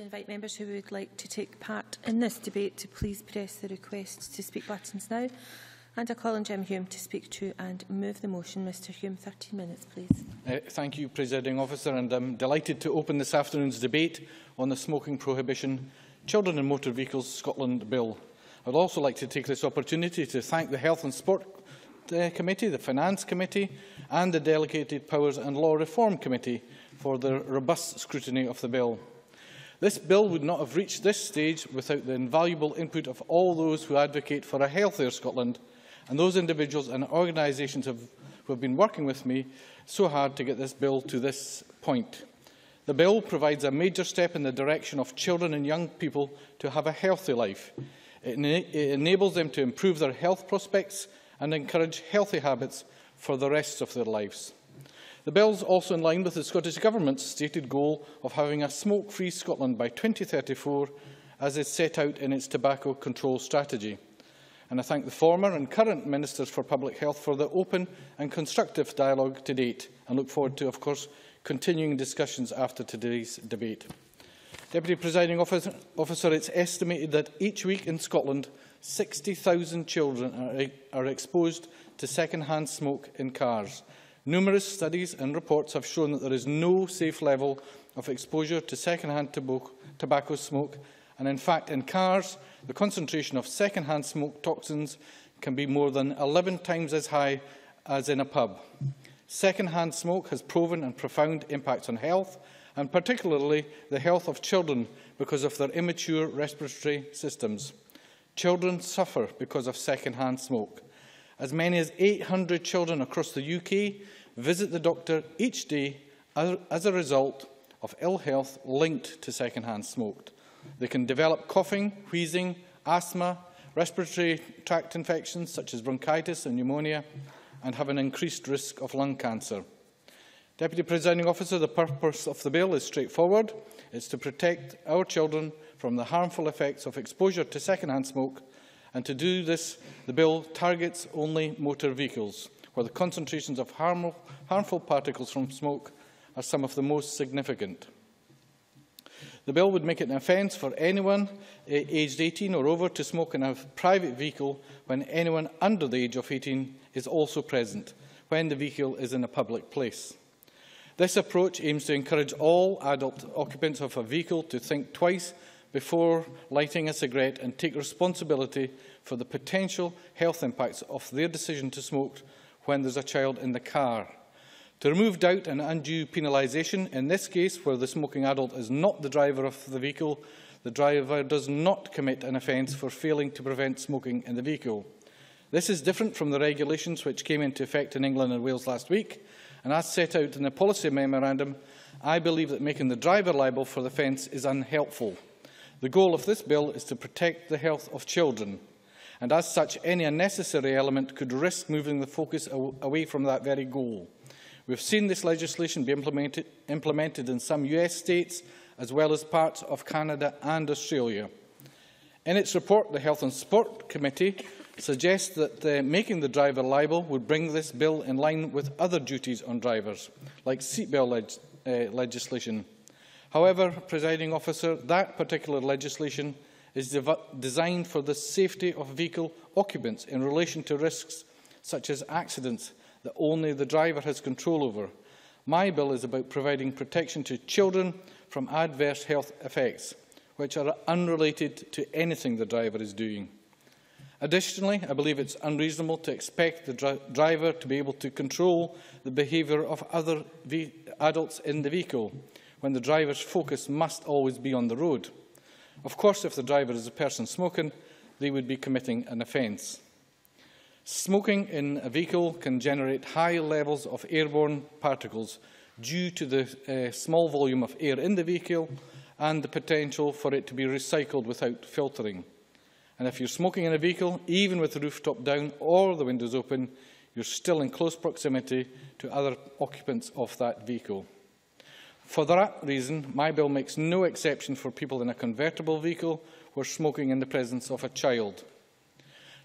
invite members who would like to take part in this debate to please press the request to speak buttons now. And I call on Jim Hume to speak to and move the motion. Mr Hume, 13 minutes, please. Uh, thank you, Presiding Officer, and I'm delighted to open this afternoon's debate on the Smoking Prohibition Children in Motor Vehicles Scotland Bill. I'd also like to take this opportunity to thank the Health and Sport uh, Committee, the Finance Committee and the Delegated Powers and Law Reform Committee for their robust scrutiny of the bill. This bill would not have reached this stage without the invaluable input of all those who advocate for a healthier Scotland and those individuals and organisations have, who have been working with me so hard to get this bill to this point. The bill provides a major step in the direction of children and young people to have a healthy life. It, it enables them to improve their health prospects and encourage healthy habits for the rest of their lives. The bill is also in line with the Scottish Government's stated goal of having a smoke-free Scotland by 2034, as is set out in its tobacco control strategy. And I thank the former and current Ministers for Public Health for the open and constructive dialogue to date, and look forward to, of course, continuing discussions after today's debate. Deputy Presiding Officer, it's estimated that each week in Scotland, 60,000 children are, are exposed to second-hand smoke in cars. Numerous studies and reports have shown that there is no safe level of exposure to second-hand tobacco smoke, and in fact, in cars, the concentration of second-hand smoke toxins can be more than 11 times as high as in a pub. Second-hand smoke has proven and profound impacts on health, and particularly the health of children because of their immature respiratory systems. Children suffer because of second-hand smoke. As many as 800 children across the UK visit the doctor each day as a result of ill health linked to second-hand smoke. They can develop coughing, wheezing, asthma, respiratory tract infections such as bronchitis and pneumonia, and have an increased risk of lung cancer. Deputy Presiding Officer, the purpose of the bill is straightforward. It's to protect our children from the harmful effects of exposure to second-hand smoke and to do this, the bill targets only motor vehicles, where the concentrations of harmful, harmful particles from smoke are some of the most significant. The bill would make it an offence for anyone uh, aged 18 or over to smoke in a private vehicle when anyone under the age of 18 is also present, when the vehicle is in a public place. This approach aims to encourage all adult occupants of a vehicle to think twice before lighting a cigarette and take responsibility for the potential health impacts of their decision to smoke when there's a child in the car. To remove doubt and undue penalisation, in this case where the smoking adult is not the driver of the vehicle, the driver does not commit an offence for failing to prevent smoking in the vehicle. This is different from the regulations which came into effect in England and Wales last week, and as set out in the policy memorandum, I believe that making the driver liable for the offence is unhelpful. The goal of this bill is to protect the health of children, and as such, any unnecessary element could risk moving the focus away from that very goal. We've seen this legislation be implemented, implemented in some US states, as well as parts of Canada and Australia. In its report, the Health and Sport Committee suggests that uh, making the driver liable would bring this bill in line with other duties on drivers, like seatbelt leg uh, legislation. However, presiding officer, that particular legislation is de designed for the safety of vehicle occupants in relation to risks such as accidents that only the driver has control over. My bill is about providing protection to children from adverse health effects, which are unrelated to anything the driver is doing. Additionally, I believe it's unreasonable to expect the dri driver to be able to control the behaviour of other adults in the vehicle, when the driver's focus must always be on the road. Of course, if the driver is a person smoking, they would be committing an offence. Smoking in a vehicle can generate high levels of airborne particles due to the uh, small volume of air in the vehicle and the potential for it to be recycled without filtering. And if you're smoking in a vehicle, even with the rooftop down or the windows open, you're still in close proximity to other occupants of that vehicle. For that reason, my bill makes no exception for people in a convertible vehicle who are smoking in the presence of a child.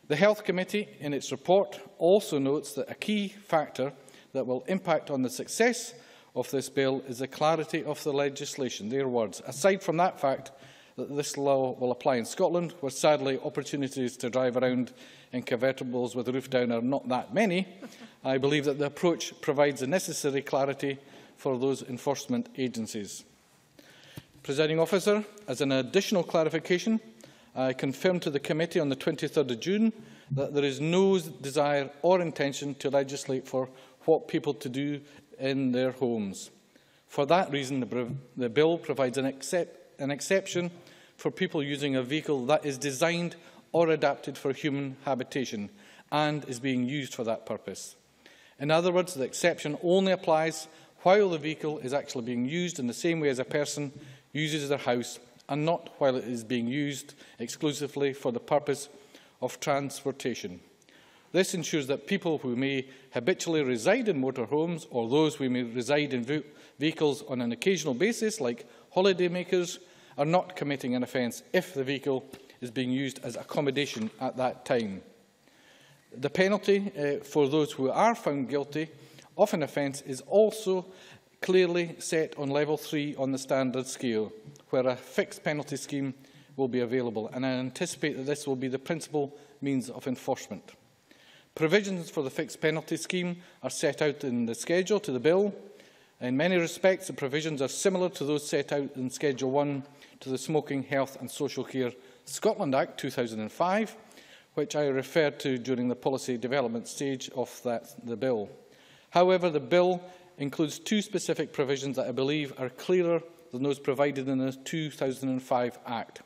The Health Committee, in its report, also notes that a key factor that will impact on the success of this bill is the clarity of the legislation, their words. Aside from that fact that this law will apply in Scotland, where sadly opportunities to drive around in convertibles with the roof down are not that many, I believe that the approach provides the necessary clarity for those enforcement agencies. Presiding officer, as an additional clarification, I confirmed to the committee on the 23rd of June that there is no desire or intention to legislate for what people to do in their homes. For that reason, the, the bill provides an, accept, an exception for people using a vehicle that is designed or adapted for human habitation and is being used for that purpose. In other words, the exception only applies while the vehicle is actually being used in the same way as a person uses their house and not while it is being used exclusively for the purpose of transportation. This ensures that people who may habitually reside in motorhomes or those who may reside in vehicles on an occasional basis, like holidaymakers, are not committing an offence if the vehicle is being used as accommodation at that time. The penalty uh, for those who are found guilty of an offence is also clearly set on level 3 on the standard scale, where a fixed penalty scheme will be available, and I anticipate that this will be the principal means of enforcement. Provisions for the fixed penalty scheme are set out in the schedule to the bill. In many respects, the provisions are similar to those set out in Schedule 1 to the Smoking, Health and Social Care Scotland Act 2005, which I referred to during the policy development stage of that, the bill. However, the bill includes two specific provisions that I believe are clearer than those provided in the 2005 Act.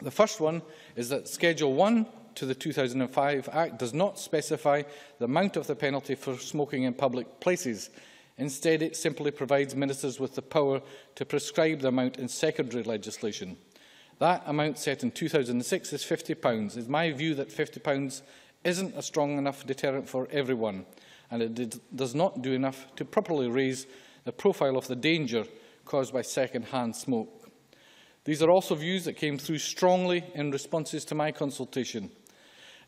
The first one is that Schedule 1 to the 2005 Act does not specify the amount of the penalty for smoking in public places. Instead, it simply provides ministers with the power to prescribe the amount in secondary legislation. That amount set in 2006 is £50. It's my view that £50 isn't a strong enough deterrent for everyone, and it did, does not do enough to properly raise the profile of the danger caused by second-hand smoke. These are also views that came through strongly in responses to my consultation.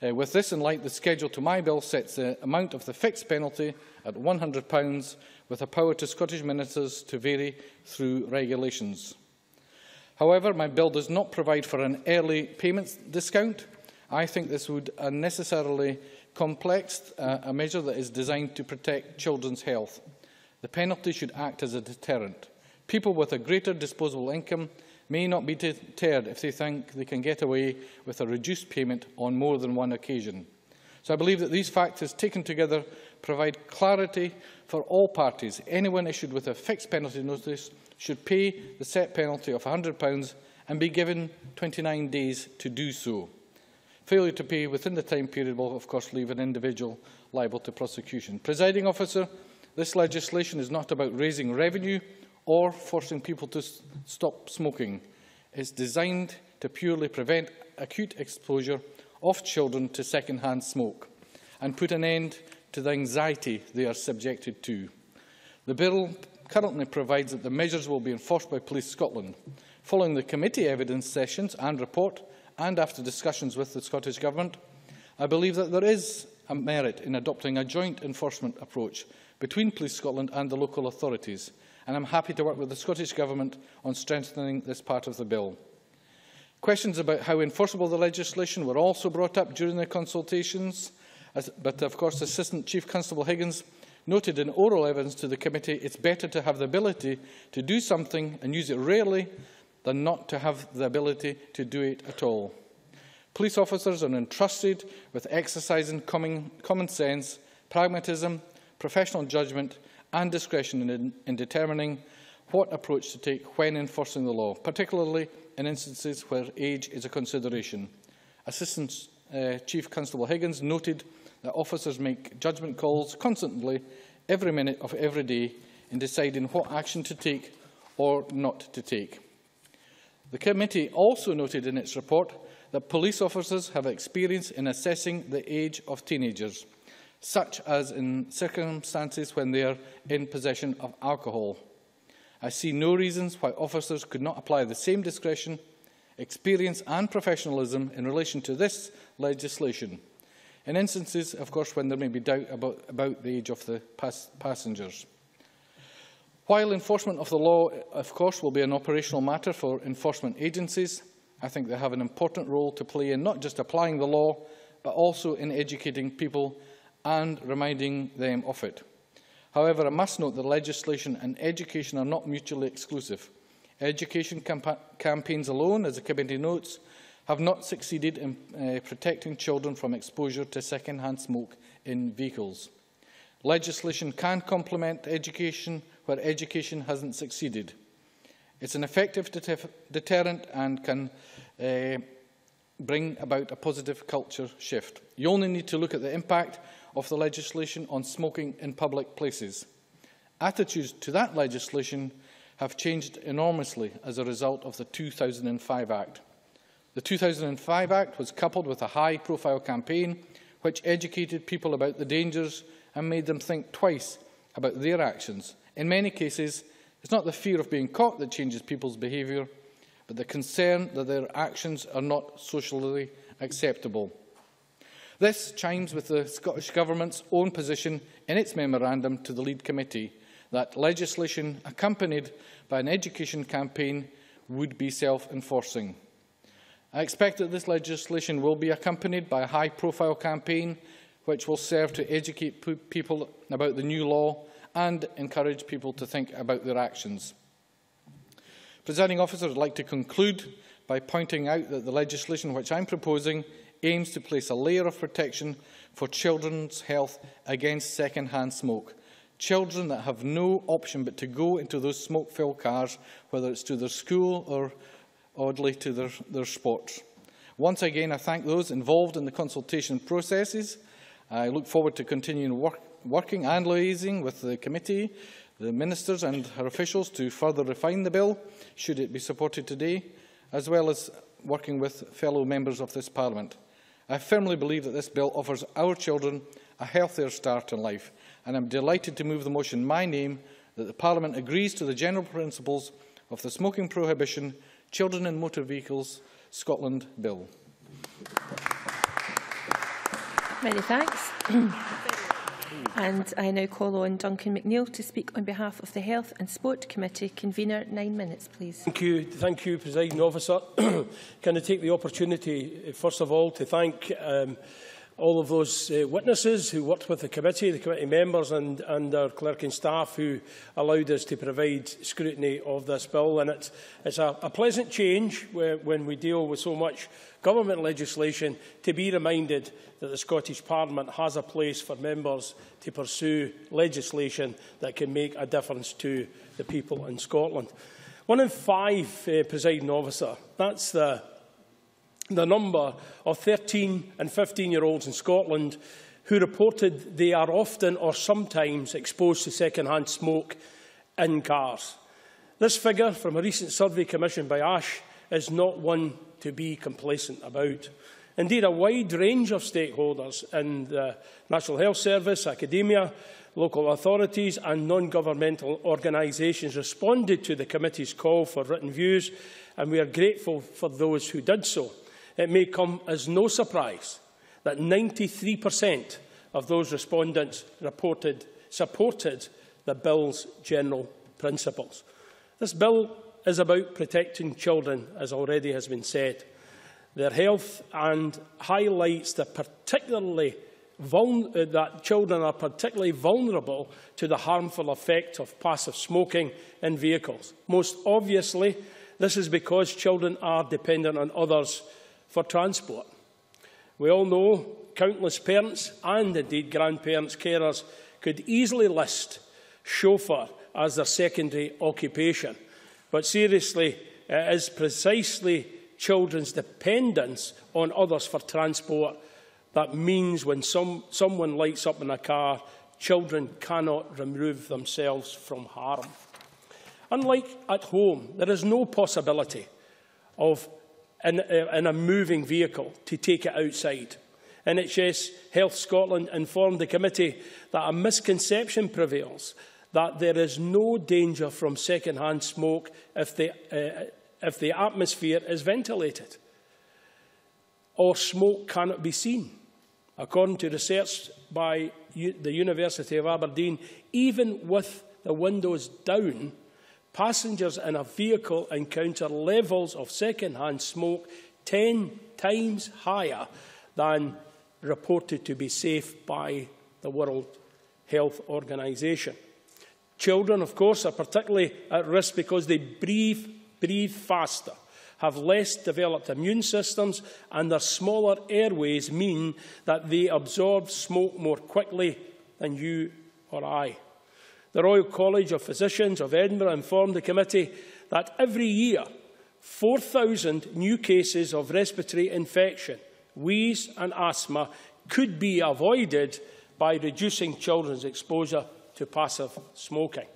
Uh, with this in light, the schedule to my bill sets the amount of the fixed penalty at £100 with a power to Scottish ministers to vary through regulations. However, my bill does not provide for an early payments discount. I think this would unnecessarily complex uh, a measure that is designed to protect children's health. The penalty should act as a deterrent. People with a greater disposable income may not be deterred if they think they can get away with a reduced payment on more than one occasion. So I believe that these factors taken together provide clarity for all parties. Anyone issued with a fixed penalty notice should pay the set penalty of £100 and be given 29 days to do so. Failure to pay within the time period will, of course, leave an individual liable to prosecution. Presiding officer, this legislation is not about raising revenue or forcing people to stop smoking. It's designed to purely prevent acute exposure of children to second-hand smoke and put an end to the anxiety they are subjected to. The bill currently provides that the measures will be enforced by Police Scotland. Following the committee evidence sessions and report, and after discussions with the Scottish Government, I believe that there is a merit in adopting a joint enforcement approach between Police Scotland and the local authorities, and I'm happy to work with the Scottish Government on strengthening this part of the bill. Questions about how enforceable the legislation were also brought up during the consultations, but of course Assistant Chief Constable Higgins noted in oral evidence to the committee it's better to have the ability to do something and use it rarely than not to have the ability to do it at all. Police officers are entrusted with exercising common, sense, pragmatism, professional judgment and discretion in, in determining what approach to take when enforcing the law, particularly in instances where age is a consideration. Assistant uh, Chief Constable Higgins noted that officers make judgment calls constantly, every minute of every day, in deciding what action to take or not to take. The committee also noted in its report that police officers have experience in assessing the age of teenagers such as in circumstances when they are in possession of alcohol. I see no reasons why officers could not apply the same discretion, experience and professionalism in relation to this legislation. In instances, of course, when there may be doubt about, about the age of the pas passengers. While enforcement of the law, of course, will be an operational matter for enforcement agencies, I think they have an important role to play in not just applying the law, but also in educating people and reminding them of it. However, I must note that legislation and education are not mutually exclusive. Education campa campaigns alone, as the committee notes, have not succeeded in uh, protecting children from exposure to second-hand smoke in vehicles. Legislation can complement education where education hasn't succeeded. It's an effective deterrent and can uh, bring about a positive culture shift. You only need to look at the impact of the legislation on smoking in public places. Attitudes to that legislation have changed enormously as a result of the 2005 Act. The 2005 Act was coupled with a high-profile campaign which educated people about the dangers and made them think twice about their actions. In many cases, it's not the fear of being caught that changes people's behaviour, but the concern that their actions are not socially acceptable. This chimes with the Scottish Government's own position in its memorandum to the lead committee that legislation accompanied by an education campaign would be self-enforcing. I expect that this legislation will be accompanied by a high-profile campaign which will serve to educate people about the new law and encourage people to think about their actions. Presiding officer, I'd like to conclude by pointing out that the legislation which I'm proposing aims to place a layer of protection for children's health against second-hand smoke. Children that have no option but to go into those smoke-filled cars, whether it's to their school or, oddly, to their, their sports. Once again, I thank those involved in the consultation processes. I look forward to continuing work, working and liaising with the committee, the ministers and her officials to further refine the bill, should it be supported today, as well as working with fellow members of this Parliament. I firmly believe that this bill offers our children a healthier start in life, and I'm delighted to move the motion in my name that the Parliament agrees to the general principles of the Smoking Prohibition Children in Motor Vehicles Scotland Bill. Many thanks. And I now call on Duncan McNeill to speak on behalf of the Health and Sport Committee. Convener, nine minutes, please. Thank you, thank you Presiding Officer. Can I take the opportunity, eh, first of all, to thank um, all of those uh, witnesses who worked with the committee, the committee members and, and our clerk and staff who allowed us to provide scrutiny of this bill. And it's, it's a, a pleasant change where, when we deal with so much government legislation to be reminded that the Scottish Parliament has a place for members to pursue legislation that can make a difference to the people in Scotland. One in five, uh, presiding officer, that's the the number of 13 and 15-year-olds in Scotland who reported they are often or sometimes exposed to second-hand smoke in cars. This figure from a recent survey commissioned by ASH is not one to be complacent about. Indeed, a wide range of stakeholders in the National Health Service, academia, local authorities and non-governmental organisations responded to the committee's call for written views and we are grateful for those who did so. It may come as no surprise that 93% of those respondents reported, supported the bill's general principles. This bill is about protecting children, as already has been said, their health and highlights the particularly uh, that children are particularly vulnerable to the harmful effect of passive smoking in vehicles. Most obviously, this is because children are dependent on others for transport. We all know countless parents and indeed grandparents, carers could easily list chauffeur as their secondary occupation. But seriously, it is precisely children's dependence on others for transport that means when some, someone lights up in a car, children cannot remove themselves from harm. Unlike at home, there is no possibility of in, uh, in a moving vehicle to take it outside. NHS Health Scotland informed the committee that a misconception prevails that there is no danger from second-hand smoke if the, uh, if the atmosphere is ventilated or smoke cannot be seen. According to research by U the University of Aberdeen, even with the windows down, passengers in a vehicle encounter levels of second-hand smoke 10 times higher than reported to be safe by the World Health Organization. Children, of course, are particularly at risk because they breathe, breathe faster, have less developed immune systems, and their smaller airways mean that they absorb smoke more quickly than you or I. The Royal College of Physicians of Edinburgh informed the committee that every year 4,000 new cases of respiratory infection, wheeze and asthma could be avoided by reducing children's exposure to passive smoking.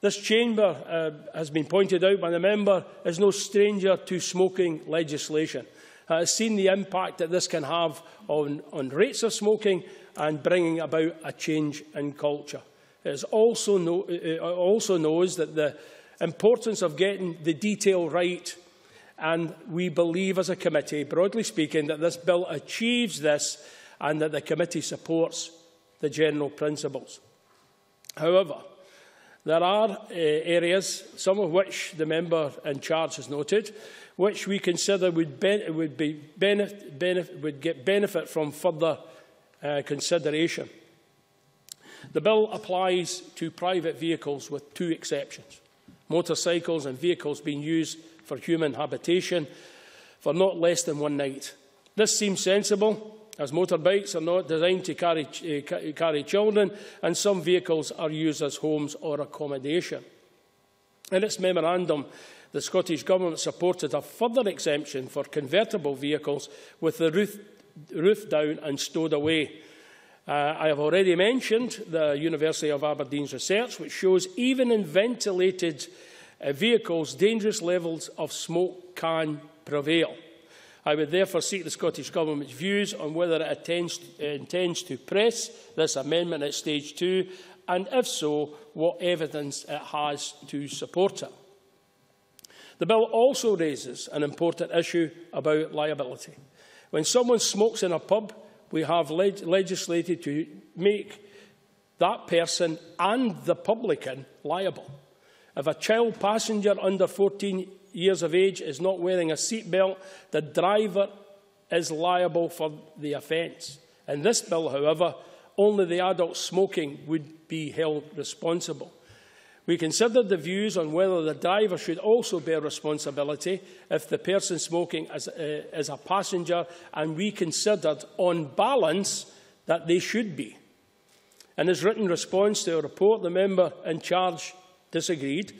This chamber, uh, has been pointed out by the member, is no stranger to smoking legislation. Uh, has seen the impact that this can have on, on rates of smoking and bringing about a change in culture. It also, know, it also knows that the importance of getting the detail right and we believe as a committee, broadly speaking, that this bill achieves this and that the committee supports the general principles. However, there are uh, areas, some of which the member in charge has noted, which we consider would, would, be benefit, benefit, would get benefit from further uh, consideration. The bill applies to private vehicles with two exceptions. Motorcycles and vehicles being used for human habitation for not less than one night. This seems sensible as motorbikes are not designed to carry, uh, carry children and some vehicles are used as homes or accommodation. In its memorandum, the Scottish Government supported a further exemption for convertible vehicles with the roof, roof down and stowed away. Uh, I have already mentioned the University of Aberdeen's research, which shows even in ventilated uh, vehicles, dangerous levels of smoke can prevail. I would therefore seek the Scottish Government's views on whether it attends, uh, intends to press this amendment at stage two, and if so, what evidence it has to support it. The bill also raises an important issue about liability. When someone smokes in a pub, we have leg legislated to make that person and the publican liable. If a child passenger under 14 years of age is not wearing a seatbelt, the driver is liable for the offence. In this bill, however, only the adult smoking would be held responsible. We considered the views on whether the driver should also bear responsibility if the person smoking is, uh, is a passenger, and we considered, on balance, that they should be. In his written response to a report, the member in charge disagreed,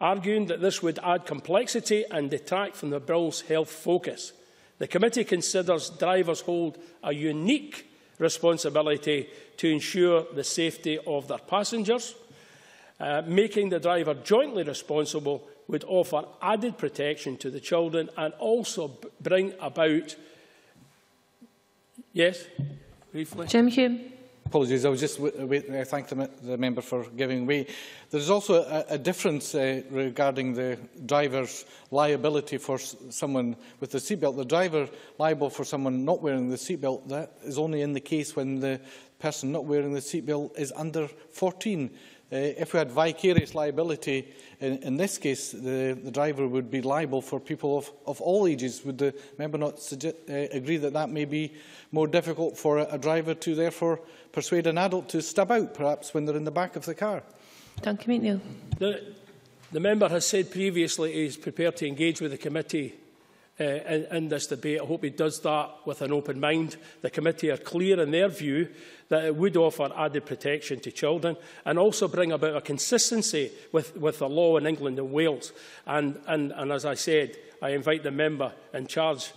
arguing that this would add complexity and detract from the bill's health focus. The committee considers drivers hold a unique responsibility to ensure the safety of their passengers. Uh, making the driver jointly responsible would offer added protection to the children and also bring about... Yes? Briefly. Jim Hume. Apologies, I was just waiting. I thank the, the member for giving way. There's also a, a difference uh, regarding the driver's liability for someone with the seatbelt. The driver liable for someone not wearing the seatbelt, that is only in the case when the person not wearing the seatbelt is under 14. Uh, if we had vicarious liability, in, in this case, the, the driver would be liable for people of, of all ages. Would the member not suggest, uh, agree that that may be more difficult for a, a driver to therefore persuade an adult to step out, perhaps when they're in the back of the car? Duncan McNeill. The, the member has said previously he is prepared to engage with the committee uh, in, in this debate. I hope he does that with an open mind. The committee are clear in their view that it would offer added protection to children and also bring about a consistency with, with the law in England and Wales. And, and, and as I said, I invite the member in charge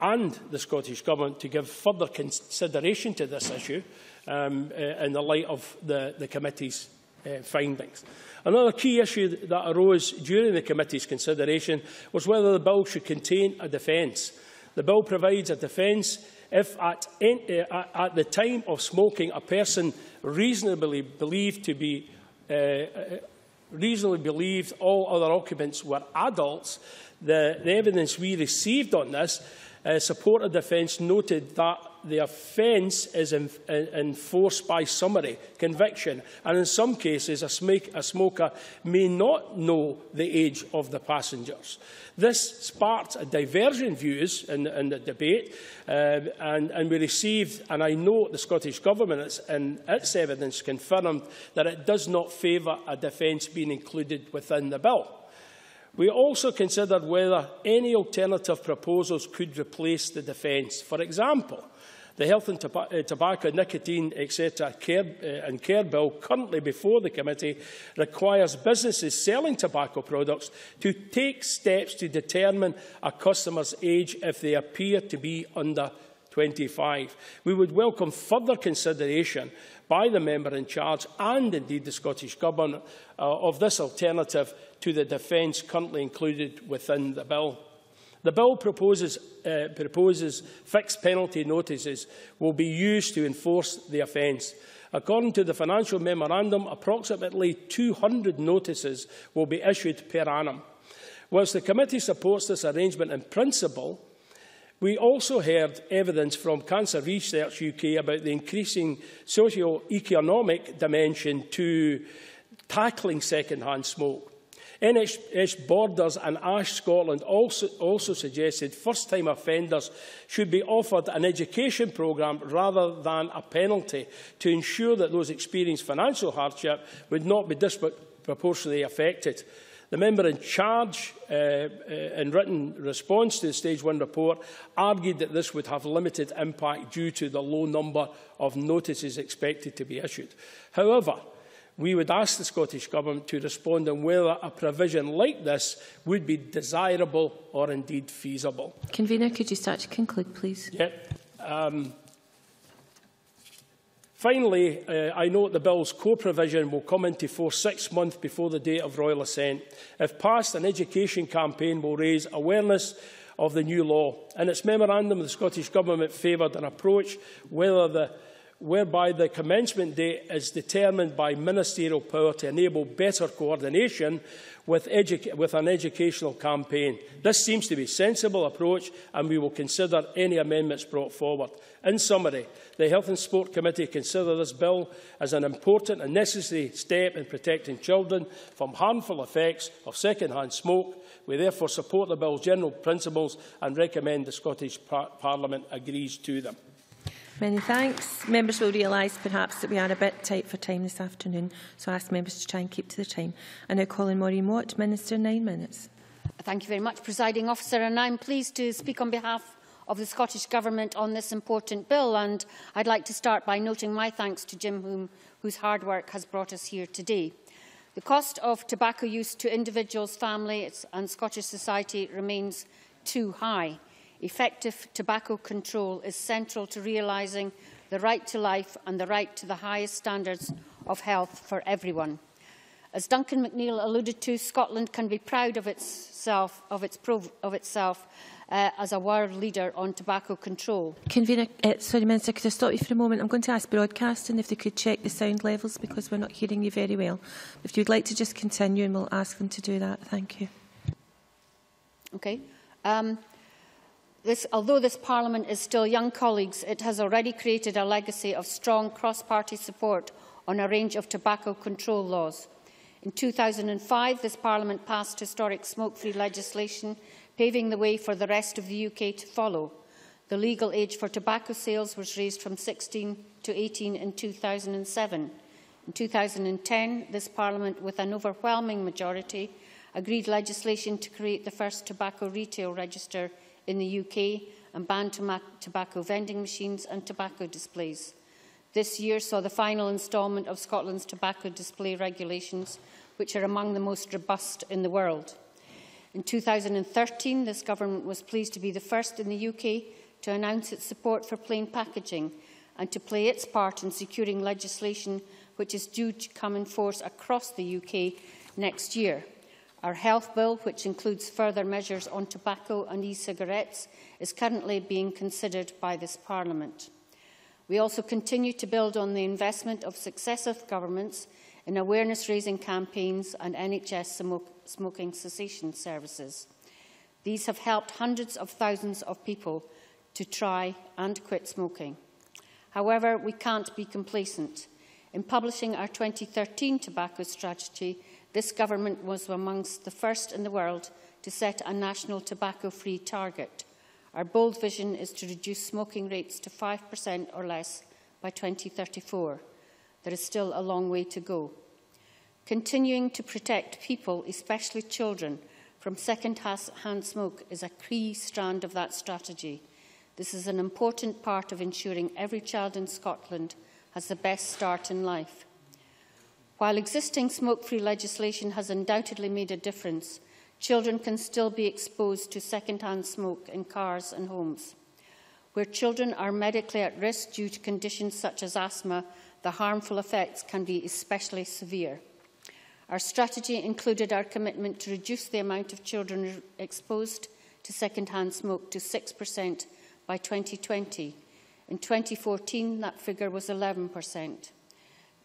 and the Scottish Government to give further consideration to this issue um, uh, in the light of the, the committee's uh, findings. Another key issue that arose during the committee's consideration was whether the bill should contain a defence. The bill provides a defence if at, uh, at the time of smoking a person reasonably believed to be uh, reasonably believed all other occupants were adults, the, the evidence we received on this uh, supported defence noted that the offence is in, in, enforced by summary conviction, and in some cases a, smoke, a smoker may not know the age of the passengers. This sparked a diversion of views in, in the debate, uh, and, and we received, and I know the Scottish Government in its evidence confirmed that it does not favour a defence being included within the bill. We also considered whether any alternative proposals could replace the defence. For example, the Health and uh, Tobacco, Nicotine, etc. Care, uh, and Care Bill currently before the committee requires businesses selling tobacco products to take steps to determine a customer's age if they appear to be under 25. We would welcome further consideration by the member in charge and indeed the Scottish Government uh, of this alternative to the defence currently included within the bill. The bill proposes, uh, proposes fixed penalty notices will be used to enforce the offence. According to the financial memorandum, approximately 200 notices will be issued per annum. Whilst the committee supports this arrangement in principle, we also heard evidence from Cancer Research UK about the increasing socio-economic dimension to tackling second-hand smoke. NHS Borders and Ash Scotland also, also suggested first-time offenders should be offered an education programme rather than a penalty to ensure that those experiencing financial hardship would not be disproportionately affected. The member in charge, uh, uh, in written response to the Stage 1 report, argued that this would have limited impact due to the low number of notices expected to be issued. However, we would ask the Scottish Government to respond on whether a provision like this would be desirable or indeed feasible. Convener, could you start to conclude, please? Yeah. Um, Finally, uh, I note the bill's core provision will come into force six months before the date of royal assent. If passed, an education campaign will raise awareness of the new law. In its memorandum, the Scottish Government favoured an approach whether the whereby the commencement date is determined by ministerial power to enable better coordination with, with, an educational campaign. This seems to be a sensible approach and we will consider any amendments brought forward. In summary, the Health and Sport Committee consider this bill as an important and necessary step in protecting children from harmful effects of second-hand smoke. We therefore support the bill's general principles and recommend the Scottish par Parliament agrees to them. Many thanks. Members will realise perhaps that we are a bit tight for time this afternoon, so I ask members to try and keep to the time. I now call in Maureen Watt, Minister, nine minutes. Thank you very much, Presiding Officer, and I'm pleased to speak on behalf of the Scottish Government on this important bill, and I'd like to start by noting my thanks to Jim Hume, whose hard work has brought us here today. The cost of tobacco use to individuals, families and Scottish society remains too high. Effective tobacco control is central to realising the right to life and the right to the highest standards of health for everyone. As Duncan McNeill alluded to, Scotland can be proud of itself, of its of itself uh, as a world leader on tobacco control. Convener, uh, sorry, Minister, could I stop you for a moment? I'm going to ask broadcasting if they could check the sound levels because we're not hearing you very well. If you'd like to just continue and we'll ask them to do that. Thank you. Okay. Um, This, although this Parliament is still young, colleagues, it has already created a legacy of strong cross-party support on a range of tobacco control laws. In 2005, this Parliament passed historic smoke-free legislation, paving the way for the rest of the UK to follow. The legal age for tobacco sales was raised from 16 to 18 in 2007. In 2010, this Parliament, with an overwhelming majority, agreed legislation to create the first tobacco retail register in the UK and banned tobacco vending machines and tobacco displays. This year saw the final instalment of Scotland's tobacco display regulations, which are among the most robust in the world. In 2013, this government was pleased to be the first in the UK to announce its support for plain packaging and to play its part in securing legislation which is due to come in force across the UK next year. Our health bill, which includes further measures on tobacco and e-cigarettes, is currently being considered by this Parliament. We also continue to build on the investment of successive governments in awareness-raising campaigns and NHS smoking cessation services. These have helped hundreds of thousands of people to try and quit smoking. However, we can't be complacent. In publishing our 2013 tobacco strategy, this government was amongst the first in the world to set a national tobacco-free target. Our bold vision is to reduce smoking rates to 5% or less by 2034. There is still a long way to go. Continuing to protect people, especially children, from second-hand smoke is a key strand of that strategy. This is an important part of ensuring every child in Scotland has the best start in life. While existing smoke-free legislation has undoubtedly made a difference, children can still be exposed to second-hand smoke in cars and homes. Where children are medically at risk due to conditions such as asthma, the harmful effects can be especially severe. Our strategy included our commitment to reduce the amount of children exposed to second-hand smoke to 6% by 2020. In 2014, that figure was 11%.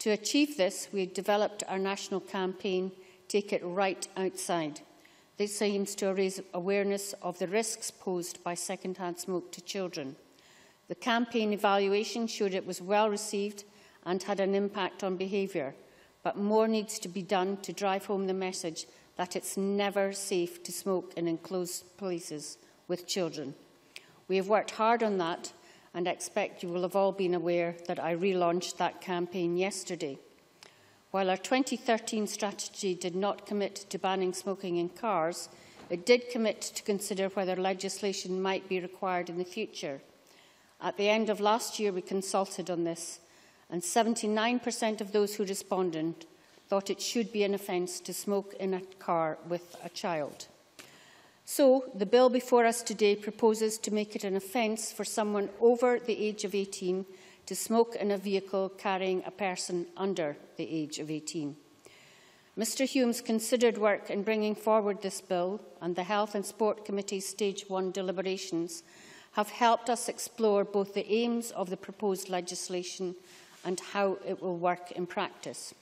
To achieve this, we developed our national campaign, Take It Right Outside. This aims to raise awareness of the risks posed by second-hand smoke to children. The campaign evaluation showed it was well received and had an impact on behaviour but more needs to be done to drive home the message that it's never safe to smoke in enclosed places with children. We have worked hard on that and I expect you will have all been aware that I relaunched that campaign yesterday. While our 2013 strategy did not commit to banning smoking in cars, it did commit to consider whether legislation might be required in the future. At the end of last year, we consulted on this and 79% of those who responded thought it should be an offence to smoke in a car with a child. So, the bill before us today proposes to make it an offence for someone over the age of 18 to smoke in a vehicle carrying a person under the age of 18. Mr Hume's considered work in bringing forward this bill and the Health and Sport Committee's Stage 1 deliberations have helped us explore both the aims of the proposed legislation and how it will work in practice.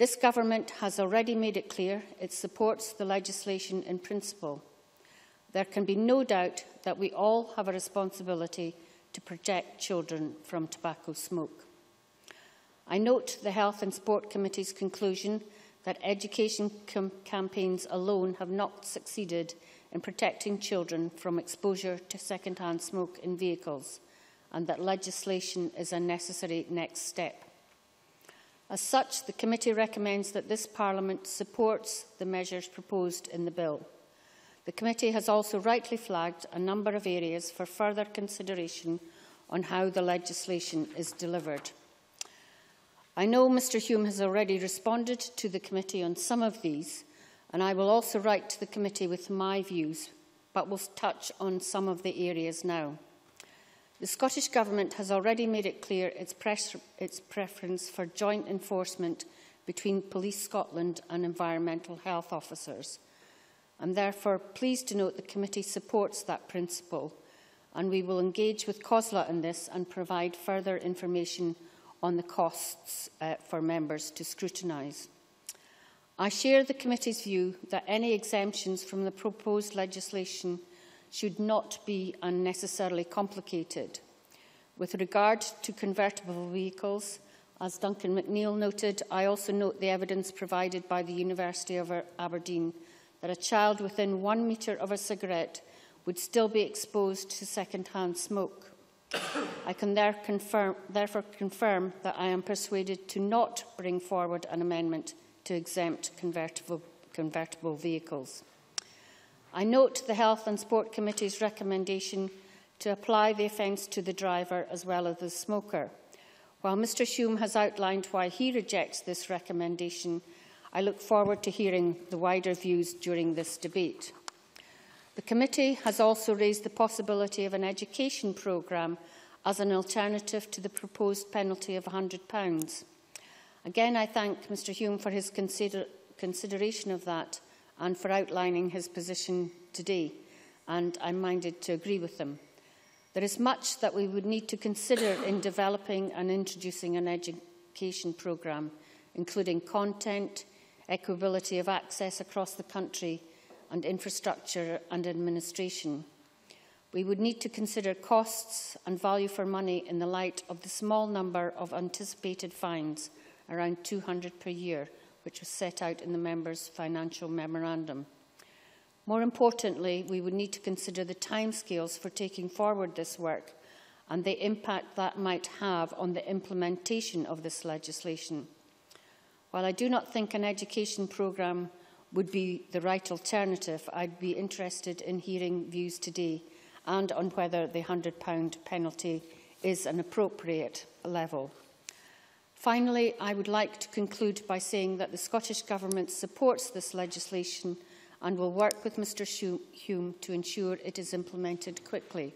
This government has already made it clear it supports the legislation in principle. There can be no doubt that we all have a responsibility to protect children from tobacco smoke. I note the Health and Sport Committee's conclusion that education campaigns alone have not succeeded in protecting children from exposure to second-hand smoke in vehicles and that legislation is a necessary next step. As such, the committee recommends that this Parliament supports the measures proposed in the bill. The committee has also rightly flagged a number of areas for further consideration on how the legislation is delivered. I know Mr Hume has already responded to the committee on some of these, and I will also write to the committee with my views, but will touch on some of the areas now. The Scottish Government has already made it clear its, its preference for joint enforcement between Police Scotland and environmental health officers. I'm therefore pleased to note the committee supports that principle and we will engage with COSLA on this and provide further information on the costs uh, for members to scrutinise. I share the committee's view that any exemptions from the proposed legislation should not be unnecessarily complicated. With regard to convertible vehicles, as Duncan McNeill noted, I also note the evidence provided by the University of Aberdeen that a child within one metre of a cigarette would still be exposed to second-hand smoke. I can there confirm, therefore confirm that I am persuaded to not bring forward an amendment to exempt convertible, convertible vehicles. I note the Health and Sport Committee's recommendation to apply the offence to the driver as well as the smoker. While Mr Hume has outlined why he rejects this recommendation, I look forward to hearing the wider views during this debate. The committee has also raised the possibility of an education programme as an alternative to the proposed penalty of £100. Again, I thank Mr Hume for his consider consideration of that and for outlining his position today, and I'm minded to agree with them. There is much that we would need to consider in developing and introducing an education programme, including content, equability of access across the country, and infrastructure and administration. We would need to consider costs and value for money in the light of the small number of anticipated fines, around 200 per year, which was set out in the member's financial memorandum. More importantly, we would need to consider the timescales for taking forward this work and the impact that might have on the implementation of this legislation. While I do not think an education programme would be the right alternative, I'd be interested in hearing views today and on whether the £100 penalty is an appropriate level. Finally, I would like to conclude by saying that the Scottish Government supports this legislation and will work with Mr Hume to ensure it is implemented quickly.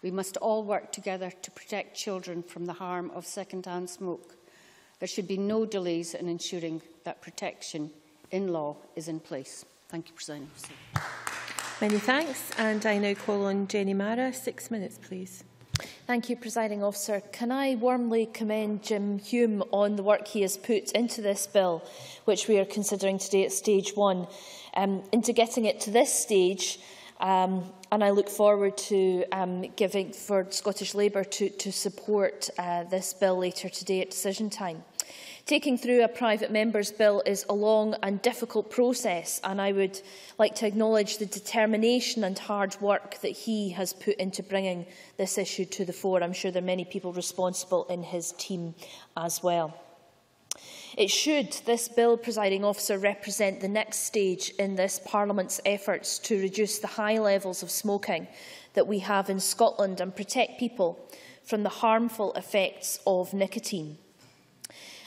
We must all work together to protect children from the harm of second-hand smoke. There should be no delays in ensuring that protection in law is in place. Thank you, President. Many thanks. And I now call on Jenny Marra. Six minutes, please. Thank you, Presiding Officer. Can I warmly commend Jim Hume on the work he has put into this bill, which we are considering today at stage one, um, into getting it to this stage Um, and I look forward to um, giving for Scottish Labour to, to support uh, this bill later today at decision time. Taking through a private member's bill is a long and difficult process and I would like to acknowledge the determination and hard work that he has put into bringing this issue to the fore. I'm sure there are many people responsible in his team as well. It should, this bill, presiding officer, represent the next stage in this Parliament's efforts to reduce the high levels of smoking that we have in Scotland and protect people from the harmful effects of nicotine.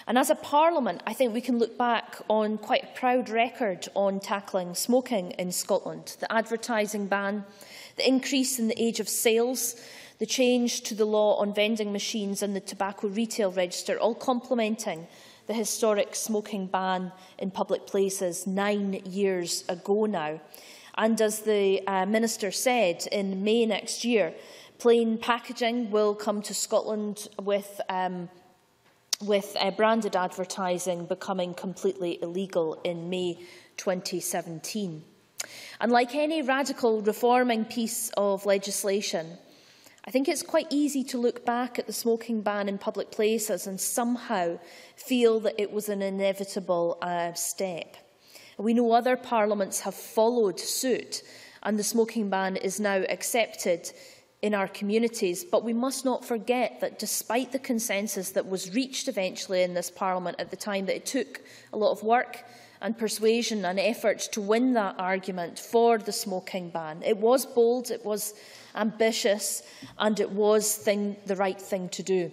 And as a Parliament, I think we can look back on quite a proud record on tackling smoking in Scotland. The advertising ban, the increase in the age of sales, the change to the law on vending machines and the tobacco retail register, all complementing the historic smoking ban in public places nine years ago now. And as the uh, Minister said, in May next year, plain packaging will come to Scotland with, um, with uh, branded advertising becoming completely illegal in May 2017. And like any radical reforming piece of legislation, I think it's quite easy to look back at the smoking ban in public places and somehow feel that it was an inevitable uh, step. We know other parliaments have followed suit and the smoking ban is now accepted in our communities. But we must not forget that despite the consensus that was reached eventually in this parliament at the time, that it took a lot of work and persuasion and effort to win that argument for the smoking ban. It was bold, it was ambitious, and it was thing, the right thing to do.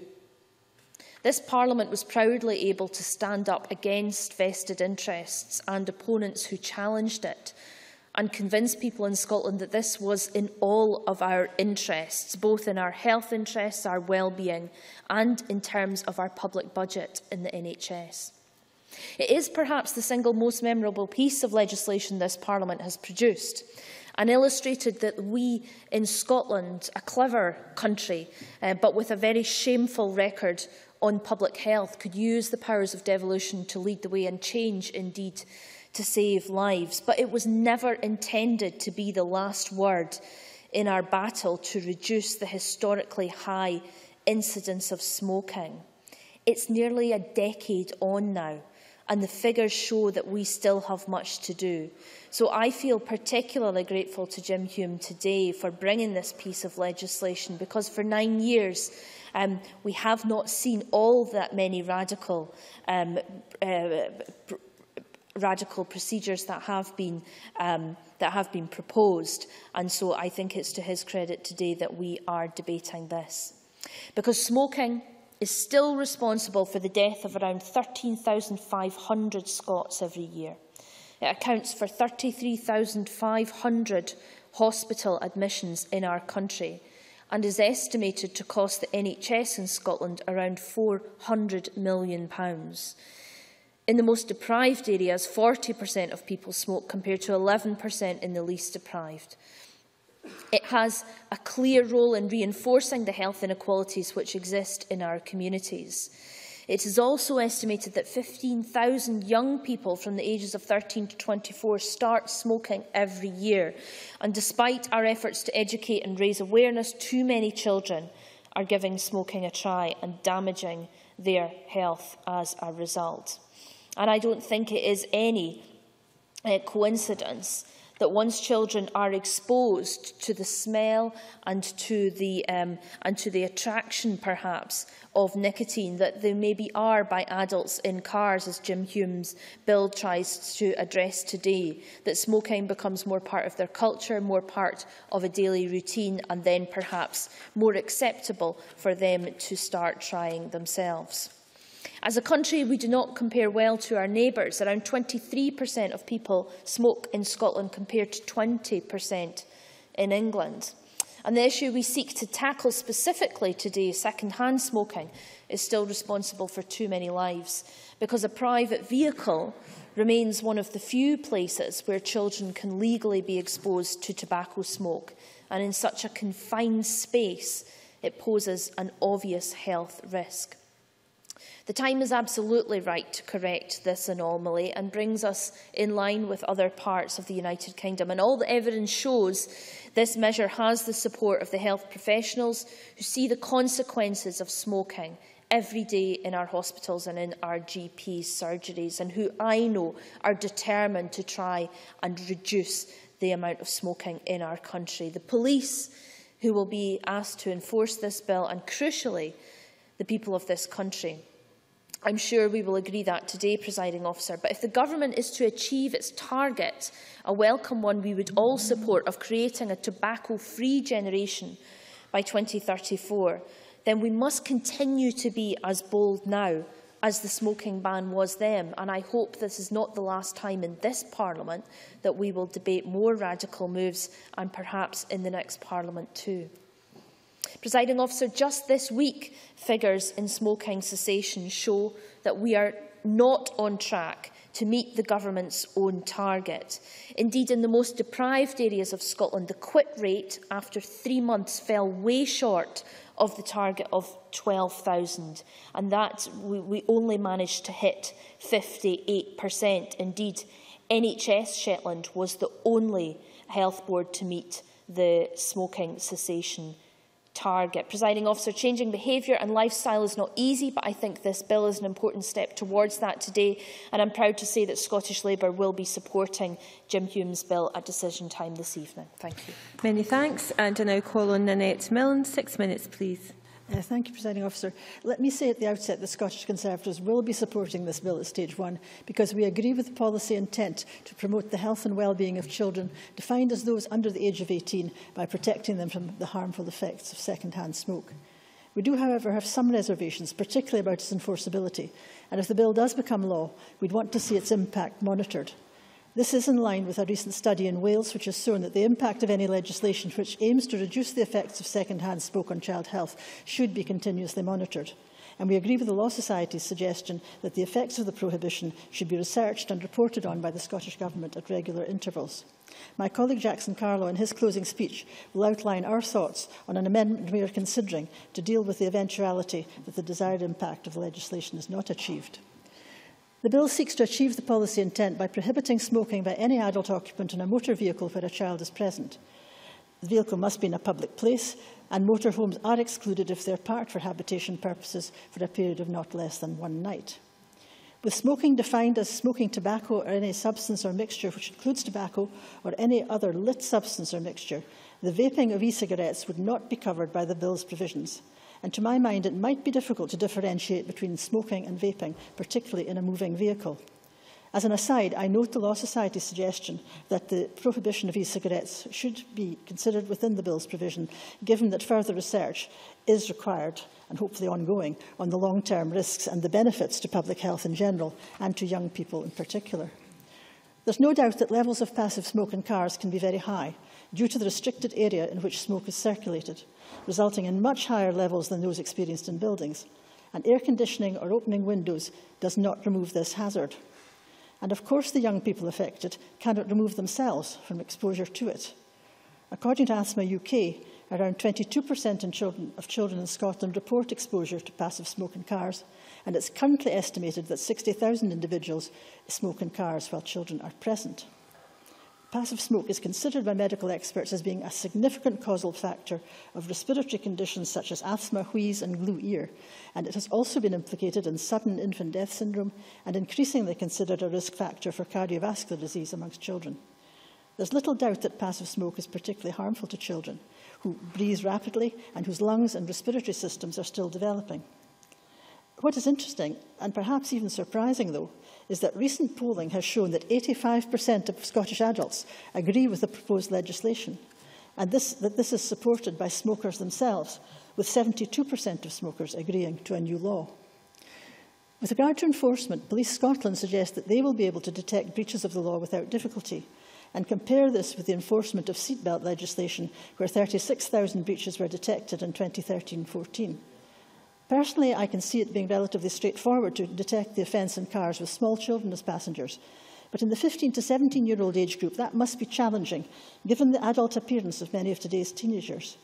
This Parliament was proudly able to stand up against vested interests and opponents who challenged it and convince people in Scotland that this was in all of our interests, both in our health interests, our well-being and in terms of our public budget in the NHS. It is perhaps the single most memorable piece of legislation this Parliament has produced and illustrated that we in Scotland, a clever country, uh, but with a very shameful record on public health, could use the powers of devolution to lead the way and change, indeed, to save lives. But it was never intended to be the last word in our battle to reduce the historically high incidence of smoking. It's nearly a decade on now, and the figures show that we still have much to do. So I feel particularly grateful to Jim Hume today for bringing this piece of legislation because for nine years um, we have not seen all that many radical um, uh, radical procedures that have been um, that have been proposed and so I think it's to his credit today that we are debating this because smoking is still responsible for the death of around 13,500 Scots every year. It accounts for 33,500 hospital admissions in our country and is estimated to cost the NHS in Scotland around £400 million. In the most deprived areas, 40% of people smoke compared to 11% in the least deprived. It has a clear role in reinforcing the health inequalities which exist in our communities. It is also estimated that 15,000 young people from the ages of 13 to 24 start smoking every year. And despite our efforts to educate and raise awareness, too many children are giving smoking a try and damaging their health as a result. And I don't think it is any uh, coincidence that once children are exposed to the smell and to the, um, and to the attraction, perhaps, of nicotine, that they maybe are by adults in cars, as Jim Hume's bill tries to address today, that smoking becomes more part of their culture, more part of a daily routine, and then perhaps more acceptable for them to start trying themselves. As a country, we do not compare well to our neighbours. Around 23% of people smoke in Scotland compared to 20% in England. And the issue we seek to tackle specifically today, second-hand smoking, is still responsible for too many lives because a private vehicle remains one of the few places where children can legally be exposed to tobacco smoke. And in such a confined space, it poses an obvious health risk. The time is absolutely right to correct this anomaly and brings us in line with other parts of the United Kingdom. And all the evidence shows this measure has the support of the health professionals who see the consequences of smoking every day in our hospitals and in our GP surgeries and who I know are determined to try and reduce the amount of smoking in our country. The police who will be asked to enforce this bill and crucially the people of this country. I'm sure we will agree that today, presiding officer. But if the government is to achieve its target, a welcome one we would all support of creating a tobacco-free generation by 2034, then we must continue to be as bold now as the smoking ban was then. And I hope this is not the last time in this Parliament that we will debate more radical moves and perhaps in the next Parliament too. Presiding officer, just this week, figures in smoking cessation show that we are not on track to meet the government's own target. Indeed, in the most deprived areas of Scotland, the quit rate after three months fell way short of the target of 12,000, and that we, we only managed to hit 58%. Indeed, NHS Shetland was the only health board to meet the smoking cessation target. Presiding officer, changing behaviour and lifestyle is not easy, but I think this bill is an important step towards that today. And I'm proud to say that Scottish Labour will be supporting Jim Hume's bill at decision time this evening. Thank you. Many thanks. And I now call on Nanette Milne. Six minutes, please. Uh, thank you, Presiding Officer. Let me say at the outset the Scottish Conservatives will be supporting this bill at stage one because we agree with the policy intent to promote the health and well-being of children defined as those under the age of 18 by protecting them from the harmful effects of second-hand smoke. We do, however, have some reservations, particularly about its enforceability, and if the bill does become law, we'd want to see its impact monitored. This is in line with a recent study in Wales which has shown that the impact of any legislation which aims to reduce the effects of second-hand smoke on child health should be continuously monitored. And we agree with the Law Society's suggestion that the effects of the prohibition should be researched and reported on by the Scottish Government at regular intervals. My colleague Jackson Carlaw, in his closing speech, will outline our thoughts on an amendment we are considering to deal with the eventuality that the desired impact of the legislation is not achieved. The bill seeks to achieve the policy intent by prohibiting smoking by any adult occupant in a motor vehicle where a child is present. The vehicle must be in a public place and motorhomes are excluded if they are parked for habitation purposes for a period of not less than one night. With smoking defined as smoking tobacco or any substance or mixture which includes tobacco or any other lit substance or mixture, the vaping of e-cigarettes would not be covered by the bill's provisions and to my mind it might be difficult to differentiate between smoking and vaping, particularly in a moving vehicle. As an aside, I note the Law Society's suggestion that the prohibition of e-cigarettes should be considered within the bill's provision, given that further research is required, and hopefully ongoing, on the long-term risks and the benefits to public health in general and to young people in particular. There's no doubt that levels of passive smoke in cars can be very high, due to the restricted area in which smoke is circulated resulting in much higher levels than those experienced in buildings. And air conditioning or opening windows does not remove this hazard. And of course the young people affected cannot remove themselves from exposure to it. According to Asthma UK, Around 22% in children, of children in Scotland report exposure to passive smoke in cars, and it's currently estimated that 60,000 individuals smoke in cars while children are present. Passive smoke is considered by medical experts as being a significant causal factor of respiratory conditions such as asthma, wheeze and glue ear, and it has also been implicated in sudden infant death syndrome and increasingly considered a risk factor for cardiovascular disease amongst children. There's little doubt that passive smoke is particularly harmful to children who breathe rapidly and whose lungs and respiratory systems are still developing. What is interesting, and perhaps even surprising though, is that recent polling has shown that 85% of Scottish adults agree with the proposed legislation, and this, that this is supported by smokers themselves, with 72% of smokers agreeing to a new law. With regard to enforcement, Police Scotland suggests that they will be able to detect breaches of the law without difficulty, and compare this with the enforcement of seatbelt legislation, where 36,000 breaches were detected in 2013-14. Personally, I can see it being relatively straightforward to detect the offence in cars with small children as passengers. But in the 15 to 17 year old age group, that must be challenging, given the adult appearance of many of today's teenagers.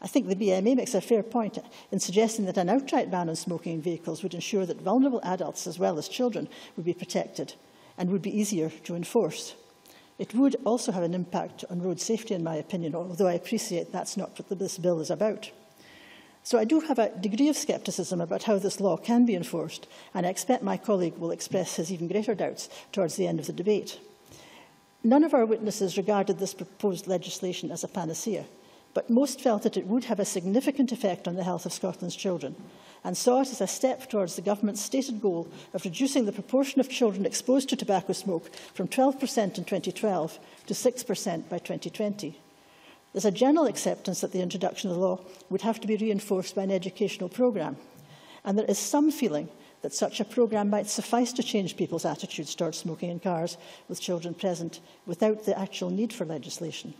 I think the BMA makes a fair point in suggesting that an outright ban on smoking in vehicles would ensure that vulnerable adults as well as children would be protected and would be easier to enforce. It would also have an impact on road safety, in my opinion, although I appreciate that's not what this bill is about. So I do have a degree of scepticism about how this law can be enforced, and I expect my colleague will express his even greater doubts towards the end of the debate. None of our witnesses regarded this proposed legislation as a panacea, but most felt that it would have a significant effect on the health of Scotland's children, and saw it as a step towards the government's stated goal of reducing the proportion of children exposed to tobacco smoke from 12% in 2012 to 6% by 2020. There's a general acceptance that the introduction of the law would have to be reinforced by an educational programme, and there is some feeling that such a programme might suffice to change people's attitudes towards smoking in cars with children present without the actual need for legislation.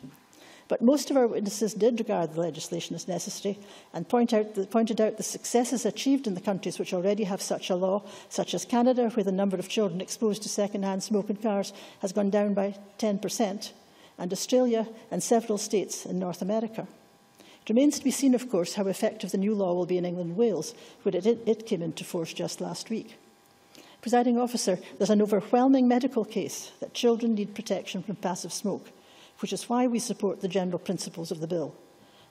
But most of our witnesses did regard the legislation as necessary and point out the, pointed out the successes achieved in the countries which already have such a law, such as Canada, where the number of children exposed to second-hand smoke in cars has gone down by 10 percent, and Australia and several states in North America. It remains to be seen, of course, how effective the new law will be in England and Wales, where it, it came into force just last week. Presiding officer, there's an overwhelming medical case that children need protection from passive smoke, which is why we support the general principles of the bill.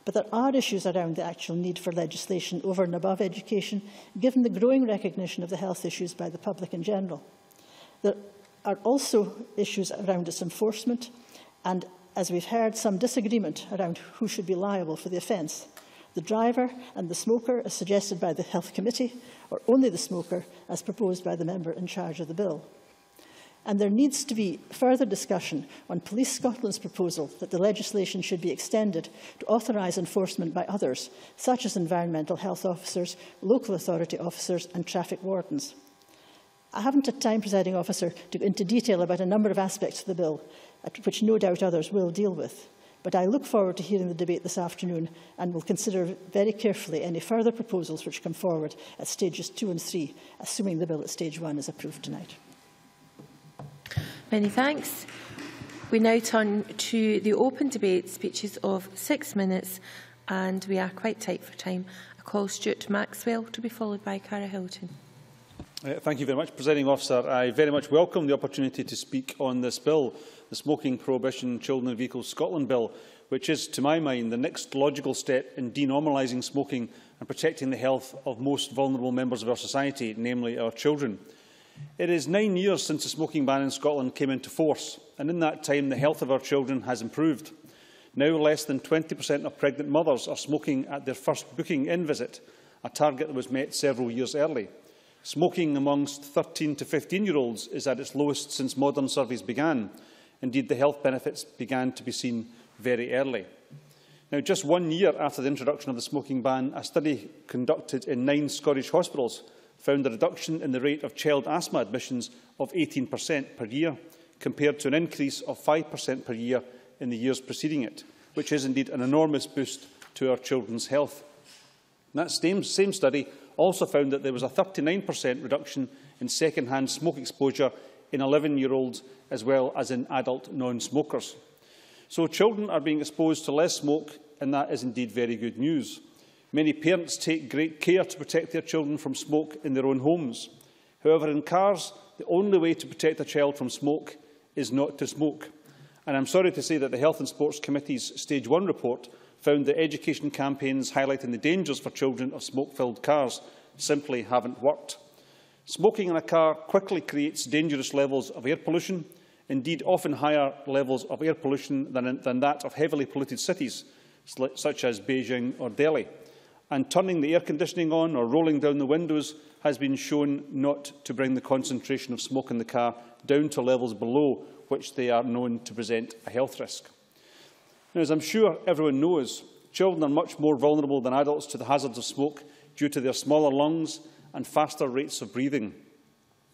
But there are issues around the actual need for legislation over and above education, given the growing recognition of the health issues by the public in general. There are also issues around its enforcement and, as we've heard, some disagreement around who should be liable for the offence. The driver and the smoker, as suggested by the Health Committee, or only the smoker, as proposed by the member in charge of the bill. And there needs to be further discussion on Police Scotland's proposal that the legislation should be extended to authorise enforcement by others, such as environmental health officers, local authority officers and traffic wardens. I haven't had time, presiding officer, to go into detail about a number of aspects of the bill, which no doubt others will deal with. But I look forward to hearing the debate this afternoon and will consider very carefully any further proposals which come forward at stages two and three, assuming the bill at stage one is approved tonight. Many thanks. We now turn to the open debate, speeches of six minutes, and we are quite tight for time. I call Stuart Maxwell to be followed by Cara Hilton. Uh, thank you very much, Presiding Officer. I very much welcome the opportunity to speak on this bill the Smoking Prohibition Children and Vehicles Scotland Bill, which is, to my mind, the next logical step in denormalising smoking and protecting the health of most vulnerable members of our society, namely our children. It is nine years since the smoking ban in Scotland came into force, and in that time the health of our children has improved. Now less than 20% of pregnant mothers are smoking at their first booking-in visit, a target that was met several years early. Smoking amongst 13 to 15-year-olds is at its lowest since modern surveys began, Indeed, the health benefits began to be seen very early. Now, just one year after the introduction of the smoking ban, a study conducted in nine Scottish hospitals found a reduction in the rate of child asthma admissions of 18% per year, compared to an increase of 5% per year in the years preceding it, which is indeed an enormous boost to our children's health. That same, same study also found that there was a 39% reduction in second-hand smoke exposure in 11-year-olds as well as in adult non-smokers. So children are being exposed to less smoke and that is indeed very good news. Many parents take great care to protect their children from smoke in their own homes. However, in cars, the only way to protect a child from smoke is not to smoke. And I'm sorry to say that the Health and Sports Committee's Stage 1 report found that education campaigns highlighting the dangers for children of smoke-filled cars simply haven't worked. Smoking in a car quickly creates dangerous levels of air pollution, indeed often higher levels of air pollution than, than that of heavily polluted cities, such as Beijing or Delhi. And turning the air conditioning on or rolling down the windows has been shown not to bring the concentration of smoke in the car down to levels below which they are known to present a health risk. Now, as I'm sure everyone knows, children are much more vulnerable than adults to the hazards of smoke due to their smaller lungs and faster rates of breathing.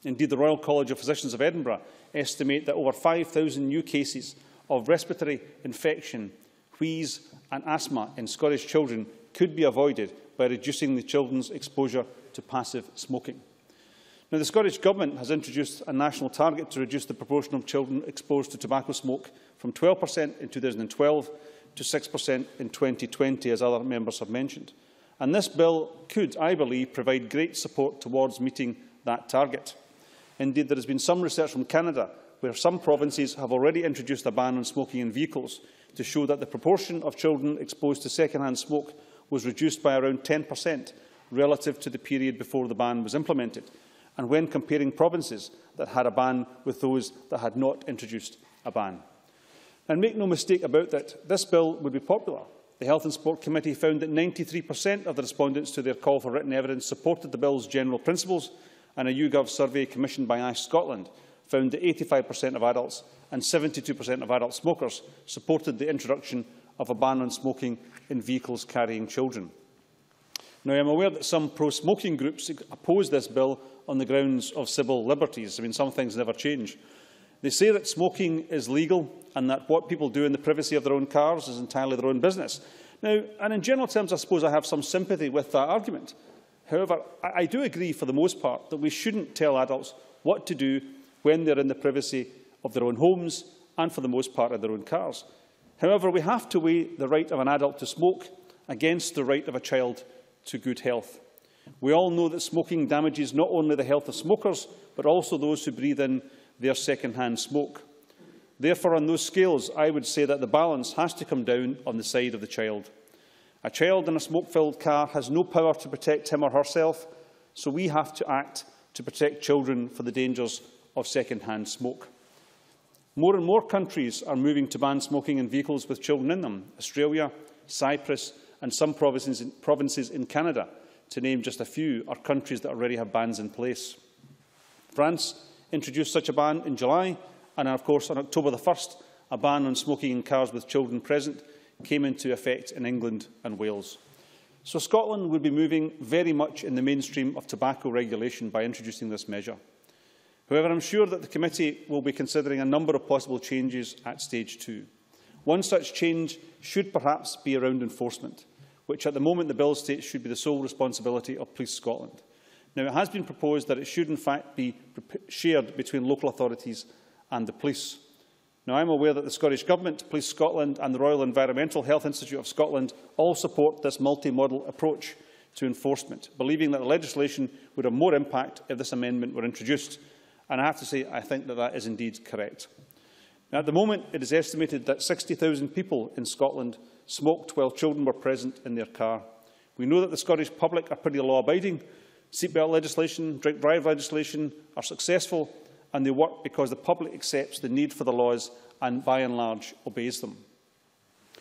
Indeed, the Royal College of Physicians of Edinburgh estimate that over 5,000 new cases of respiratory infection, wheeze and asthma in Scottish children could be avoided by reducing the children's exposure to passive smoking. Now, the Scottish Government has introduced a national target to reduce the proportion of children exposed to tobacco smoke from 12% in 2012 to 6% in 2020, as other members have mentioned. And this bill could, I believe, provide great support towards meeting that target. Indeed, there has been some research from Canada where some provinces have already introduced a ban on smoking in vehicles to show that the proportion of children exposed to second-hand smoke was reduced by around 10% relative to the period before the ban was implemented and when comparing provinces that had a ban with those that had not introduced a ban. And make no mistake about that, this bill would be popular. The Health and Sport Committee found that 93% of the respondents to their call for written evidence supported the bill's general principles, and a YouGov survey commissioned by ASH Scotland found that 85% of adults and 72% of adult smokers supported the introduction of a ban on smoking in vehicles carrying children. Now, I am aware that some pro-smoking groups oppose this bill on the grounds of civil liberties. I mean, some things never change. They say that smoking is legal and that what people do in the privacy of their own cars is entirely their own business. Now, and in general terms, I suppose I have some sympathy with that argument. However, I, I do agree for the most part that we shouldn't tell adults what to do when they're in the privacy of their own homes and, for the most part, in their own cars. However, we have to weigh the right of an adult to smoke against the right of a child to good health. We all know that smoking damages not only the health of smokers, but also those who breathe in their second-hand smoke. Therefore, on those scales, I would say that the balance has to come down on the side of the child. A child in a smoke-filled car has no power to protect him or herself, so we have to act to protect children from the dangers of second-hand smoke. More and more countries are moving to ban smoking in vehicles with children in them. Australia, Cyprus and some provinces in, provinces in Canada, to name just a few, are countries that already have bans in place. France introduced such a ban in July, and of course on October the 1st, a ban on smoking in cars with children present came into effect in England and Wales. So Scotland would be moving very much in the mainstream of tobacco regulation by introducing this measure. However, I'm sure that the committee will be considering a number of possible changes at stage two. One such change should perhaps be around enforcement, which at the moment the bill states should be the sole responsibility of Police Scotland. Now, it has been proposed that it should in fact be shared between local authorities and the police. Now, I'm aware that the Scottish Government, Police Scotland and the Royal Environmental Health Institute of Scotland all support this multi-model approach to enforcement, believing that the legislation would have more impact if this amendment were introduced. And I have to say, I think that that is indeed correct. Now, at the moment, it is estimated that 60,000 people in Scotland smoked while children were present in their car. We know that the Scottish public are pretty law-abiding. Seatbelt legislation, drink drive legislation are successful and they work because the public accepts the need for the laws and, by and large, obeys them.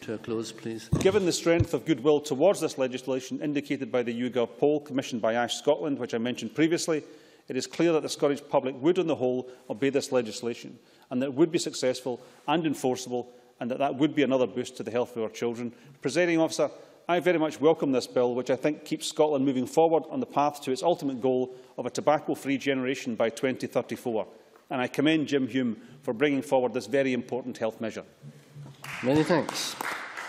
To a close, please. Given the strength of goodwill towards this legislation indicated by the YouGov poll commissioned by Ash Scotland, which I mentioned previously, it is clear that the Scottish public would, on the whole, obey this legislation and that it would be successful and enforceable and that that would be another boost to the health of our children. Presiding officer, I very much welcome this bill, which I think keeps Scotland moving forward on the path to its ultimate goal of a tobacco-free generation by 2034. And I commend Jim Hume for bringing forward this very important health measure. Many thanks.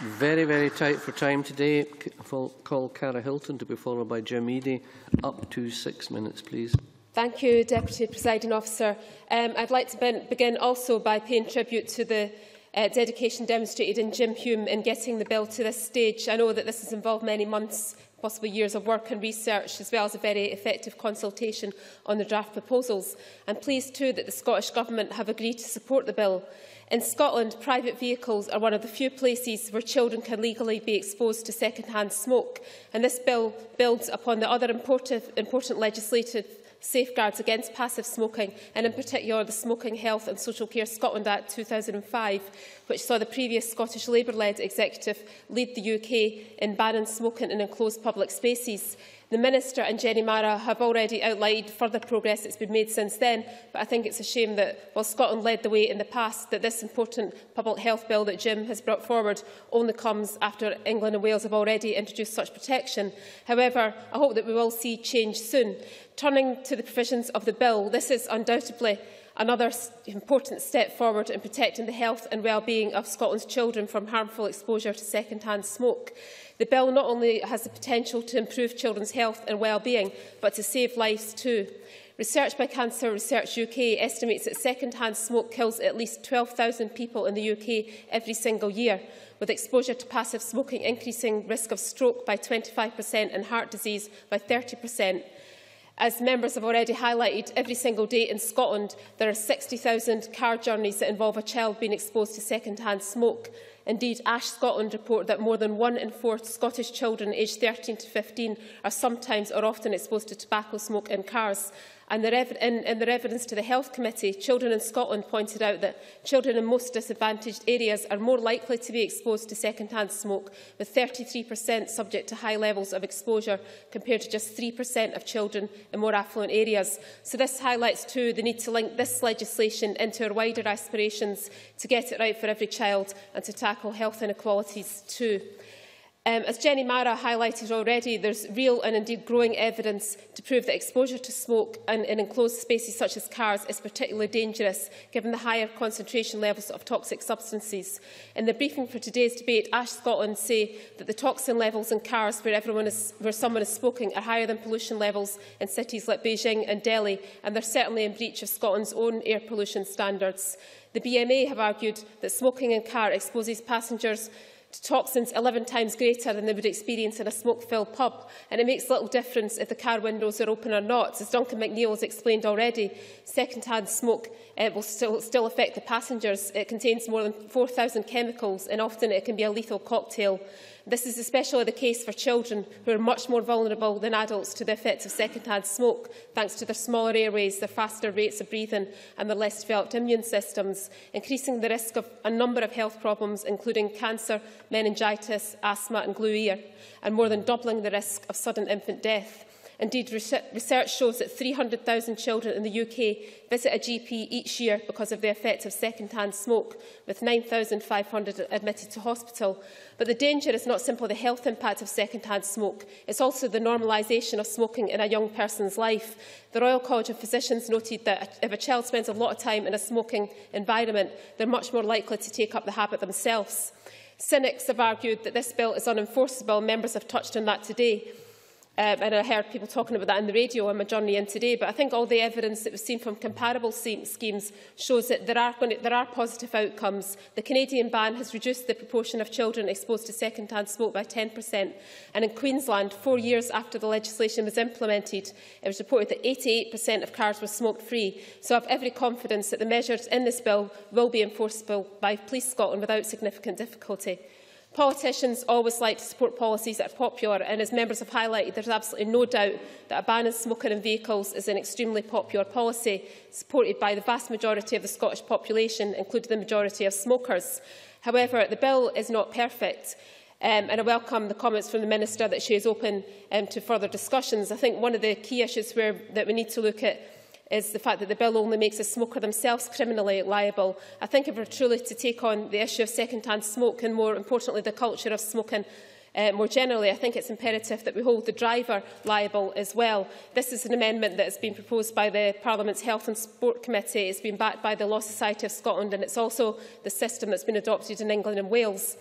Very, very tight for time today. I'll call Cara Hilton to be followed by Jim Eadie. Up to six minutes, please. Thank you, Deputy Presiding Officer. Um, I'd like to begin also by paying tribute to the uh, dedication demonstrated in Jim Hume in getting the bill to this stage. I know that this has involved many months possibly years of work and research, as well as a very effective consultation on the draft proposals. I'm pleased too that the Scottish Government have agreed to support the bill. In Scotland, private vehicles are one of the few places where children can legally be exposed to second-hand smoke, and this bill builds upon the other important, legislative safeguards against passive smoking, and in particular the Smoking Health and Social Care Scotland Act 2005, which saw the previous Scottish Labour-led executive lead the UK in banning smoking in enclosed public spaces. The Minister and Jenny Mara have already outlined further progress that's been made since then, but I think it's a shame that while Scotland led the way in the past, that this important public health bill that Jim has brought forward only comes after England and Wales have already introduced such protection. However, I hope that we will see change soon. Turning to the provisions of the bill, this is undoubtedly another important step forward in protecting the health and well-being of Scotland's children from harmful exposure to second-hand smoke. The bill not only has the potential to improve children's health and well-being, but to save lives too. Research by Cancer Research UK estimates that second-hand smoke kills at least 12,000 people in the UK every single year, with exposure to passive smoking increasing risk of stroke by 25% and heart disease by 30%. As members have already highlighted, every single day in Scotland there are 60,000 car journeys that involve a child being exposed to second-hand smoke. Indeed, Ash Scotland report that more than one in four Scottish children aged 13 to 15 are sometimes or often exposed to tobacco smoke in cars. And the in, in their evidence to the Health Committee, Children in Scotland pointed out that children in most disadvantaged areas are more likely to be exposed to second-hand smoke, with 33% subject to high levels of exposure compared to just 3% of children in more affluent areas. So this highlights too the need to link this legislation into our wider aspirations to get it right for every child and to tackle health inequalities too. Um, as Jenny Marra highlighted already, there's real and indeed growing evidence to prove that exposure to smoke in, in enclosed spaces such as cars is particularly dangerous, given the higher concentration levels of toxic substances. In the briefing for today's debate, Ash Scotland say that the toxin levels in cars where, everyone is, where someone is smoking are higher than pollution levels in cities like Beijing and Delhi, and they're certainly in breach of Scotland's own air pollution standards. The BMA have argued that smoking in car exposes passengers toxins 11 times greater than they would experience in a smoke-filled pub, and it makes little difference if the car windows are open or not. As Duncan McNeill has explained already, second-hand smoke uh, will still, still affect the passengers. It contains more than 4,000 chemicals, and often it can be a lethal cocktail This is especially the case for children who are much more vulnerable than adults to the effects of second-hand smoke, thanks to their smaller airways, their faster rates of breathing and their less developed immune systems, increasing the risk of a number of health problems, including cancer, meningitis, asthma and glue ear, and more than doubling the risk of sudden infant death. Indeed, research shows that 300,000 children in the UK visit a GP each year because of the effects of second-hand smoke, with 9,500 admitted to hospital. But the danger is not simply the health impact of second-hand smoke, it's also the normalisation of smoking in a young person's life. The Royal College of Physicians noted that if a child spends a lot of time in a smoking environment, they're much more likely to take up the habit themselves. Cynics have argued that this bill is unenforceable. Members have touched on that today. Um, and I heard people talking about that in the radio on my journey in today, but I think all the evidence that we've seen from comparable schemes shows that there are, there are positive outcomes. The Canadian ban has reduced the proportion of children exposed to second-hand smoke by 10%, and in Queensland, four years after the legislation was implemented, it was reported that 88% of cars were smoke-free. So I have every confidence that the measures in this bill will be enforceable by Police Scotland without significant difficulty. Politicians always like to support policies that are popular, and as members have highlighted, there's absolutely no doubt that a ban on smoking in vehicles is an extremely popular policy, supported by the vast majority of the Scottish population, including the majority of smokers. However, the bill is not perfect. Um, and I welcome the comments from the Minister that she is open um, to further discussions. I think one of the key issues where, that we need to look at is the fact that the bill only makes a smoker themselves criminally liable. I think if we're truly to take on the issue of second-hand smoke and, more importantly, the culture of smoking, Uh, more generally, I think it's imperative that we hold the driver liable as well. This is an amendment that has been proposed by the Parliament's Health and Sport Committee. It's been backed by the Law Society of Scotland, and it's also the system that's been adopted in England and Wales.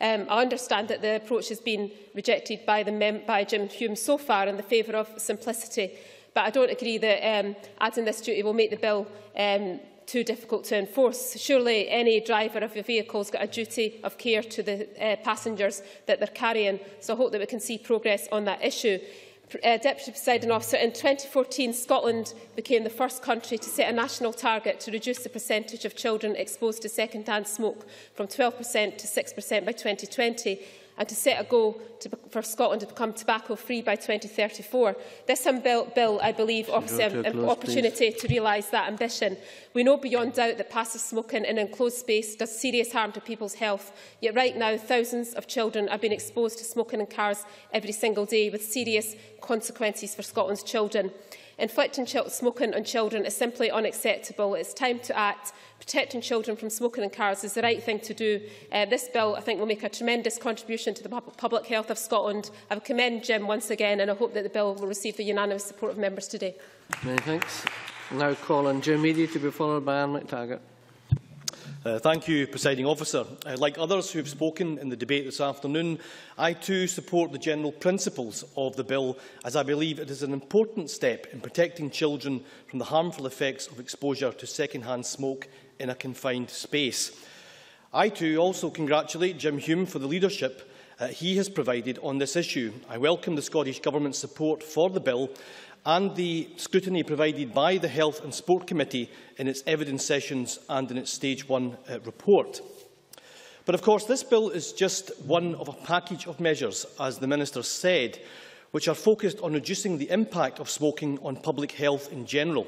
Um, I understand that the approach has been rejected by, the mem by Jim Hume so far in the favour of simplicity. But I don't agree that um, adding this duty will make the bill um, too difficult to enforce. Surely any driver of a vehicle's got a duty of care to the uh, passengers that they're carrying, so I hope that we can see progress on that issue. Uh, Deputy Presiding Officer, in 2014, Scotland became the first country to set a national target to reduce the percentage of children exposed to second-hand smoke from 12% to 6% by 2020 and to set a goal to, for Scotland to become tobacco-free by 2034. This um, bill, bill, I believe, offers um, an um, opportunity please. to realise that ambition. We know beyond doubt that passive smoking in an enclosed space does serious harm to people's health, yet right now thousands of children are being exposed to smoking in cars every single day with serious consequences for Scotland's children. Inflicting smoking on children is simply unacceptable. It's time to act. Protecting children from smoking in cars is the right thing to do. Uh, this bill, I think, will make a tremendous contribution to the public health of Scotland. I commend Jim once again, and I hope that the bill will receive the unanimous support of members today. Many thanks. Now call on Jim Meady to be followed by Anne McTaggart. Uh, thank you, Presiding Officer. Uh, like others who have spoken in the debate this afternoon, I too support the general principles of the bill, as I believe it is an important step in protecting children from the harmful effects of exposure to second-hand smoke in a confined space. I too also congratulate Jim Hume for the leadership uh, he has provided on this issue. I welcome the Scottish Government's support for the bill and the scrutiny provided by the Health and Sport Committee in its evidence sessions and in its Stage 1 uh, report. But of course, this bill is just one of a package of measures, as the Minister said, which are focused on reducing the impact of smoking on public health in general.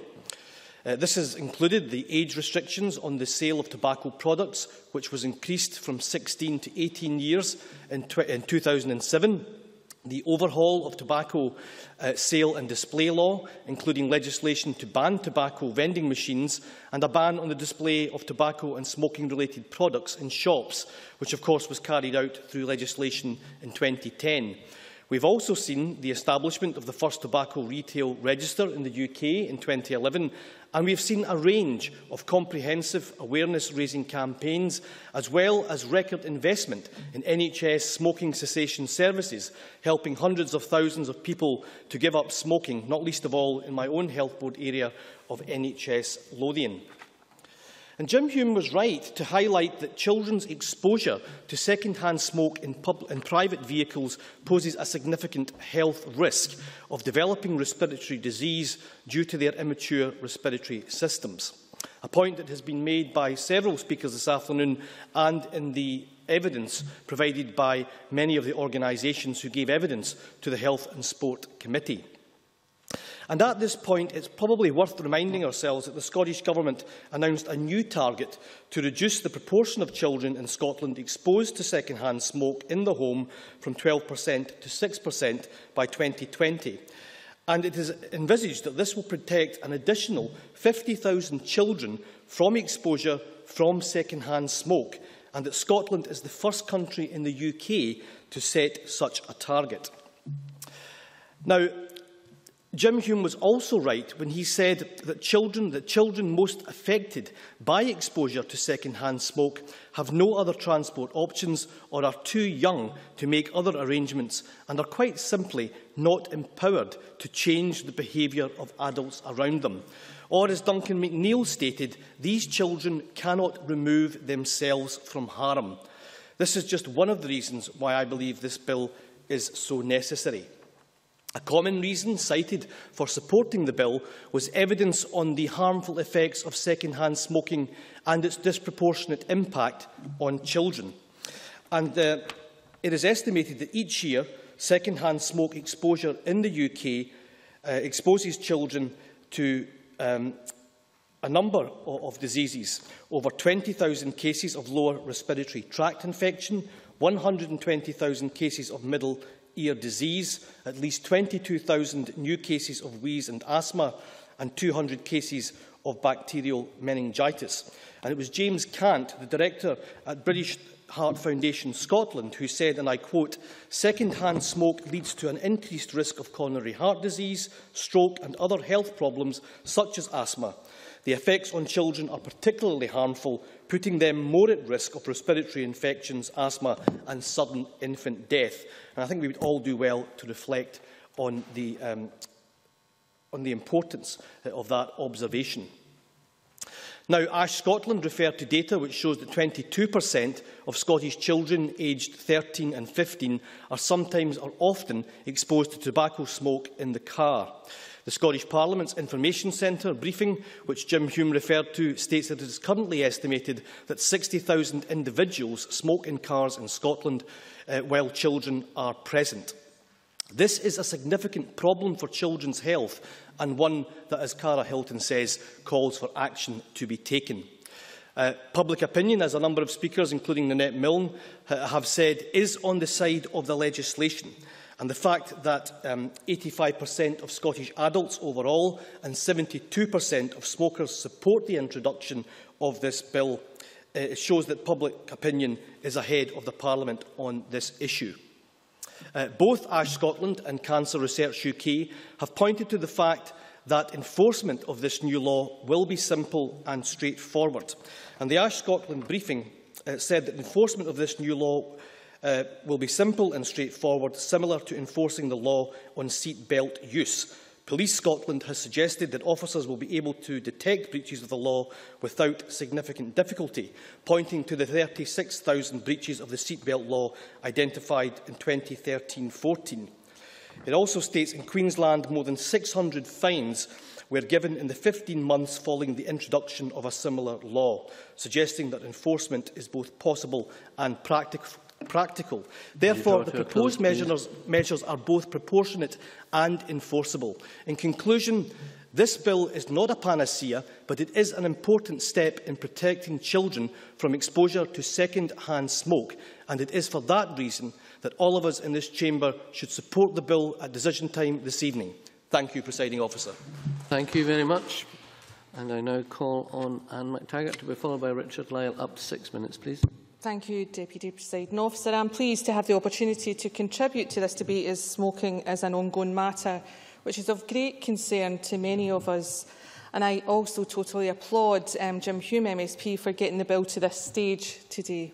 Uh, this has included the age restrictions on the sale of tobacco products, which was increased from 16 to 18 years in, in 2007, the overhaul of tobacco uh, sale and display law, including legislation to ban tobacco vending machines and a ban on the display of tobacco and smoking-related products in shops, which of course was carried out through legislation in 2010. We've also seen the establishment of the first tobacco retail register in the UK in 2011, and we've seen a range of comprehensive awareness-raising campaigns, as well as record investment in NHS smoking cessation services, helping hundreds of thousands of people to give up smoking, not least of all in my own health board area of NHS Lothian. And Jim Hume was right to highlight that children's exposure to second-hand smoke in, in, private vehicles poses a significant health risk of developing respiratory disease due to their immature respiratory systems, a point that has been made by several speakers this afternoon and in the evidence provided by many of the organisations who gave evidence to the Health and Sport Committee. And at this point, it's probably worth reminding ourselves that the Scottish Government announced a new target to reduce the proportion of children in Scotland exposed to second-hand smoke in the home from 12% to 6% by 2020. And it is envisaged that this will protect an additional 50,000 children from exposure from second-hand smoke, and that Scotland is the first country in the UK to set such a target. Now, Jim Hume was also right when he said that children, that children most affected by exposure to second-hand smoke have no other transport options or are too young to make other arrangements and are quite simply not empowered to change the behaviour of adults around them. Or, as Duncan McNeil stated, these children cannot remove themselves from harm. This is just one of the reasons why I believe this bill is so necessary. A common reason cited for supporting the bill was evidence on the harmful effects of second-hand smoking and its disproportionate impact on children. And uh, it is estimated that each year second-hand smoke exposure in the UK uh, exposes children to um, a number of, of diseases. Over 20,000 cases of lower respiratory tract infection, 120,000 cases of middle ear disease, at least 22,000 new cases of wheeze and asthma, and 200 cases of bacterial meningitis. And it was James Cant, the director at British Heart Foundation Scotland, who said, and I quote, second-hand smoke leads to an increased risk of coronary heart disease, stroke and other health problems such as asthma. The effects on children are particularly harmful, putting them more at risk of respiratory infections, asthma and sudden infant death. And I think we would all do well to reflect on the, um, on the importance of that observation. Now, Ash Scotland referred to data which shows that 22% of Scottish children aged 13 and 15 are sometimes or often exposed to tobacco smoke in the car. The Scottish Parliament's Information Centre briefing, which Jim Hume referred to, states that it is currently estimated that 60,000 individuals smoke in cars in Scotland uh, while children are present. This is a significant problem for children's health and one that, as Cara Hilton says, calls for action to be taken. Uh, public opinion, as a number of speakers, including Nanette Milne, ha have said, is on the side of the legislation. And the fact that 85% um, of Scottish adults overall and 72% of smokers support the introduction of this bill uh, shows that public opinion is ahead of the Parliament on this issue. Uh, both Ash Scotland and Cancer Research UK have pointed to the fact that enforcement of this new law will be simple and straightforward. And the Ash Scotland briefing uh, said that enforcement of this new law uh, will be simple and straightforward, similar to enforcing the law on seat belt use. Police Scotland has suggested that officers will be able to detect breaches of the law without significant difficulty, pointing to the 36,000 breaches of the seatbelt law identified in 2013-14. It also states in Queensland more than 600 fines were given in the 15 months following the introduction of a similar law, suggesting that enforcement is both possible and practical practical. Therefore, the proposed measures, measures are both proportionate and enforceable. In conclusion, this bill is not a panacea, but it is an important step in protecting children from exposure to second-hand smoke, and it is for that reason that all of us in this chamber should support the bill at decision time this evening. Thank you, Presiding Officer. Thank you very much. And I now call on Anne McTaggart to be followed by Richard Lyle. Up to six minutes, please. Thank you, Deputy Presiding Officer. I'm pleased to have the opportunity to contribute to this debate as smoking is an ongoing matter, which is of great concern to many of us. And I also totally applaud um, Jim Hume MSP for getting the bill to this stage today.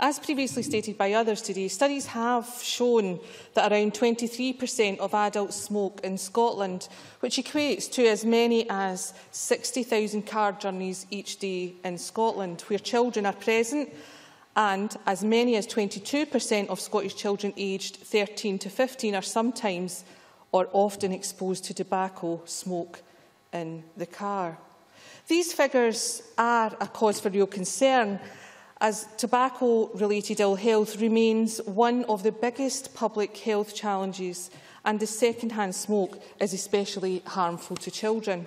As previously stated by others today, studies have shown that around 23% of adults smoke in Scotland, which equates to as many as 60,000 car journeys each day in Scotland, where children are present and as many as 22% of Scottish children aged 13 to 15 are sometimes or often exposed to tobacco smoke in the car. These figures are a cause for real concern as tobacco-related ill health remains one of the biggest public health challenges and the second-hand smoke is especially harmful to children.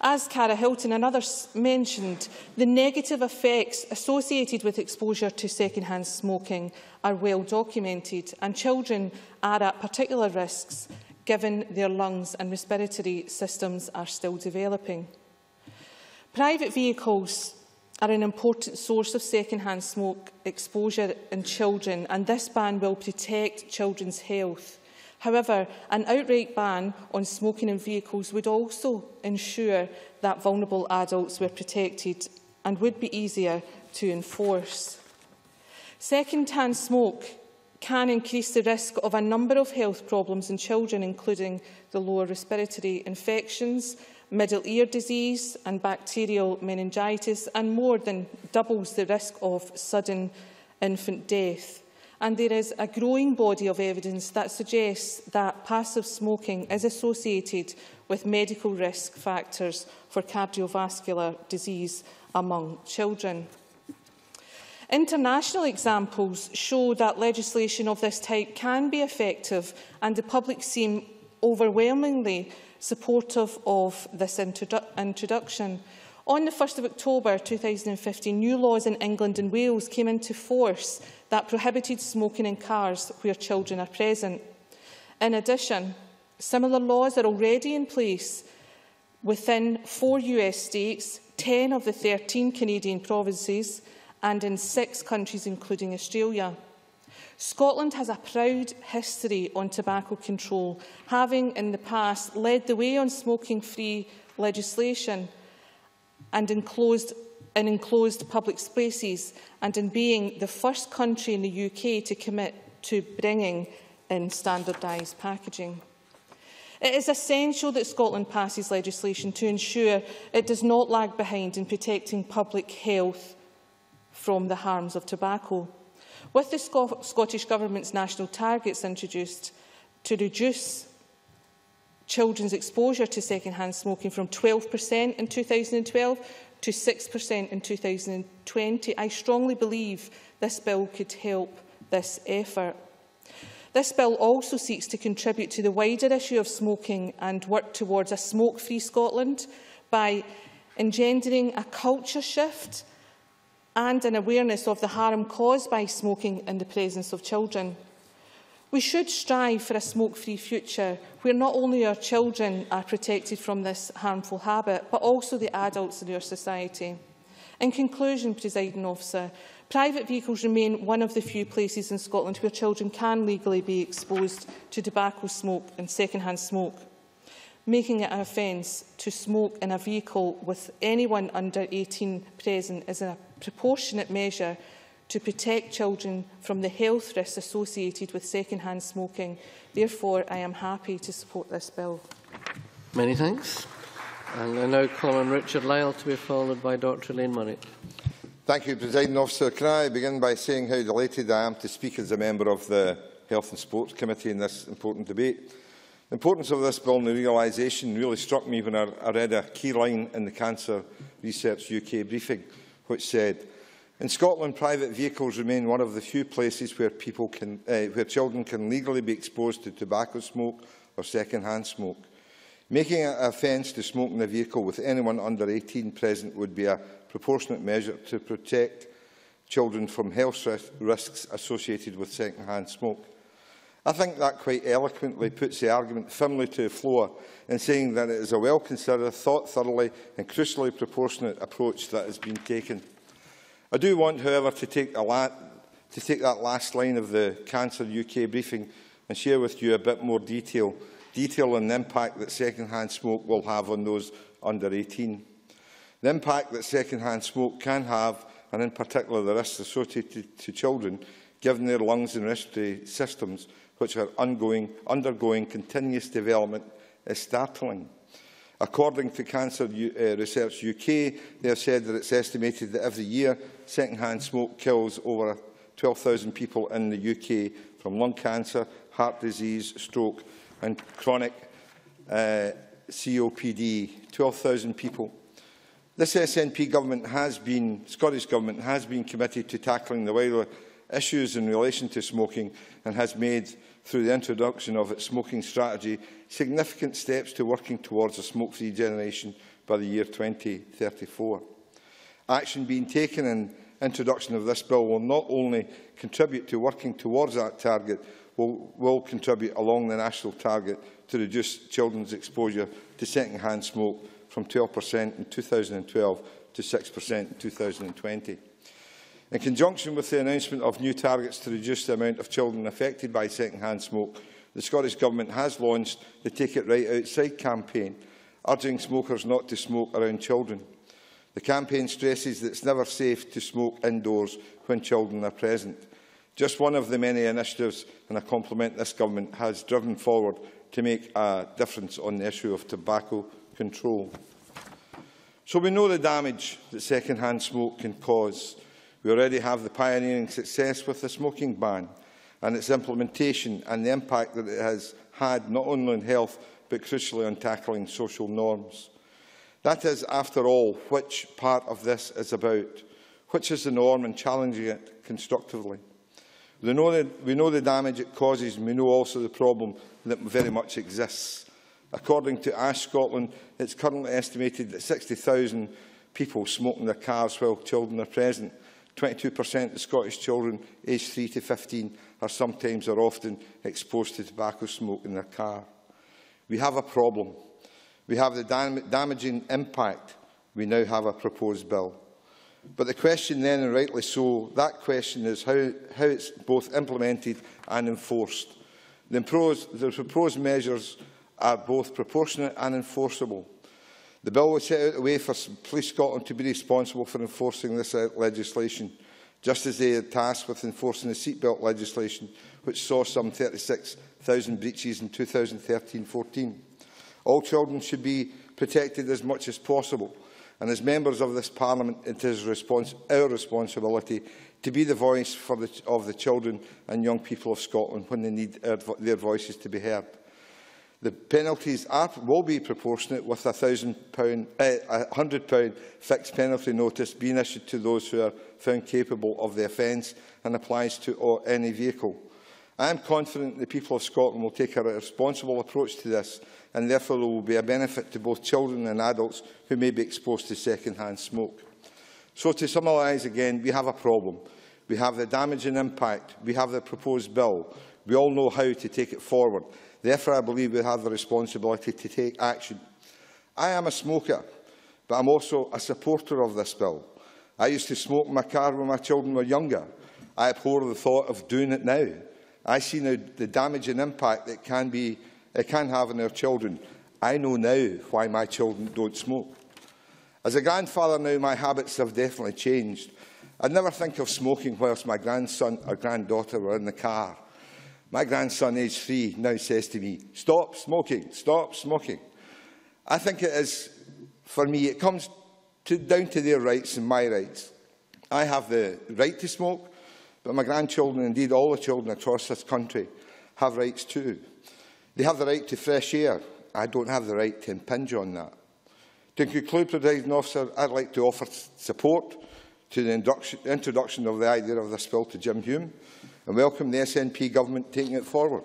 As Cara Hilton and others mentioned, the negative effects associated with exposure to second-hand smoking are well documented and children are at particular risks given their lungs and respiratory systems are still developing. Private vehicles are an important source of second-hand smoke exposure in children and this ban will protect children's health. However, an outright ban on smoking in vehicles would also ensure that vulnerable adults were protected and would be easier to enforce. Second-hand smoke can increase the risk of a number of health problems in children, including the lower respiratory infections, middle ear disease and bacterial meningitis and more than doubles the risk of sudden infant death. And there is a growing body of evidence that suggests that passive smoking is associated with medical risk factors for cardiovascular disease among children. International examples show that legislation of this type can be effective and the public seem overwhelmingly supportive of this introdu introduction. On the 1st of October 2015, new laws in England and Wales came into force that prohibited smoking in cars where children are present. In addition, similar laws are already in place within four US states, 10 of the 13 Canadian provinces, and in six countries, including Australia. Scotland has a proud history on tobacco control, having in the past led the way on smoking-free legislation and enclosed, in enclosed public spaces and in being the first country in the UK to commit to bringing in standardised packaging. It is essential that Scotland passes legislation to ensure it does not lag behind in protecting public health from the harms of tobacco. With the Sc Scottish Government's national targets introduced to reduce children's exposure to second-hand smoking from 12% in 2012 to 6% in 2020, I strongly believe this bill could help this effort. This bill also seeks to contribute to the wider issue of smoking and work towards a smoke-free Scotland by engendering a culture shift and an awareness of the harm caused by smoking in the presence of children. We should strive for a smoke-free future where not only our children are protected from this harmful habit, but also the adults in our society. In conclusion, presiding officer, private vehicles remain one of the few places in Scotland where children can legally be exposed to tobacco smoke and second-hand smoke. Making it an offence to smoke in a vehicle with anyone under 18 present is a proportionate measure to protect children from the health risks associated with second-hand smoking. Therefore, I am happy to support this bill. Many thanks. And I now call on Richard Lyle to be followed by Dr Elaine Murray. Thank you, President Officer. Can I begin by saying how delighted I am to speak as a member of the Health and Sports Committee in this important debate. The importance of this bill and the realisation really struck me when I, I read a key line in the Cancer Research UK briefing, which said, in Scotland, private vehicles remain one of the few places where, people can, uh, where children can legally be exposed to tobacco smoke or second-hand smoke. Making it an offence to smoke in a vehicle with anyone under 18 present would be a proportionate measure to protect children from health risks associated with second-hand smoke. I think that quite eloquently puts the argument firmly to the floor in saying that it is a well-considered, thought thoroughly and crucially proportionate approach that has been taken. I do want, however, to take, to take that last line of the Cancer UK briefing and share with you a bit more detail, detail on the impact that second-hand smoke will have on those under 18. The impact that second-hand smoke can have, and in particular the risks associated to children, given their lungs and respiratory systems, which are ongoing, undergoing continuous development, is startling. According to Cancer uh, Research UK, they have said that it's estimated that every year second-hand smoke kills over 12,000 people in the UK from lung cancer, heart disease, stroke and chronic uh, COPD. 12,000 people. This SNP government has been, Scottish Government has been committed to tackling the wider issues in relation to smoking and has made through the introduction of its smoking strategy, significant steps to working towards a smoke-free generation by the year 2034. Action being taken in introduction of this bill will not only contribute to working towards that target, will, will contribute along the national target to reduce children's exposure to second-hand smoke from 12% in 2012 to 6% in 2020. In conjunction with the announcement of new targets to reduce the amount of children affected by second-hand smoke, the Scottish Government has launched the Take It Right Outside campaign, urging smokers not to smoke around children. The campaign stresses that it's never safe to smoke indoors when children are present. Just one of the many initiatives, and I compliment this Government, has driven forward to make a difference on the issue of tobacco control. So we know the damage that second-hand smoke can cause. We already have the pioneering success with the smoking ban and its implementation and the impact that it has had not only on health but crucially on tackling social norms. That is, after all, which part of this is about, which is the norm and challenging it constructively. We know, the, we know the damage it causes and we know also the problem that very much exists. According to Ash Scotland, it's currently estimated that 60,000 people smoke in their cars while children are present. 22% of Scottish children aged 3 to 15 are sometimes or often exposed to tobacco smoke in their car. We have a problem. We have the dam damaging impact. We now have a proposed bill. But the question then, and rightly so, that question is how, how it's both implemented and enforced. The the proposed measures are both proportionate and enforceable. The bill will set out a way for Police Scotland to be responsible for enforcing this uh, legislation, just as they are tasked with enforcing the seatbelt legislation, which saw some 36,000 breaches in 2013-14. All children should be protected as much as possible, and as members of this Parliament, it is respons our responsibility to be the voice for the, of the children and young people of Scotland when they need their voices to be heard. The penalties are, will be proportionate with a £100 uh, fixed penalty notice being issued to those who are found capable of the offence and applies to any vehicle. I am confident the people of Scotland will take a responsible approach to this and therefore there will be a benefit to both children and adults who may be exposed to second-hand smoke. So to summarise again, we have a problem. We have the damage and impact. We have the proposed bill. We all know how to take it forward. Therefore, I believe we have the responsibility to take action. I am a smoker, but I'm also a supporter of this bill. I used to smoke in my car when my children were younger. I abhor the thought of doing it now. I see now the damage and impact it can, be, it can have on our children. I know now why my children don't smoke. As a grandfather now, my habits have definitely changed. I'd never think of smoking whilst my grandson or granddaughter were in the car. My grandson, aged three, now says to me, stop smoking, stop smoking. I think it is, for me, it comes to, down to their rights and my rights. I have the right to smoke, but my grandchildren, indeed all the children across this country, have rights too. They have the right to fresh air. I don't have the right to impinge on that. To conclude, President Officer, I'd like to offer support to the introduction of the idea of this bill to Jim Hume and welcome the SNP government taking it forward.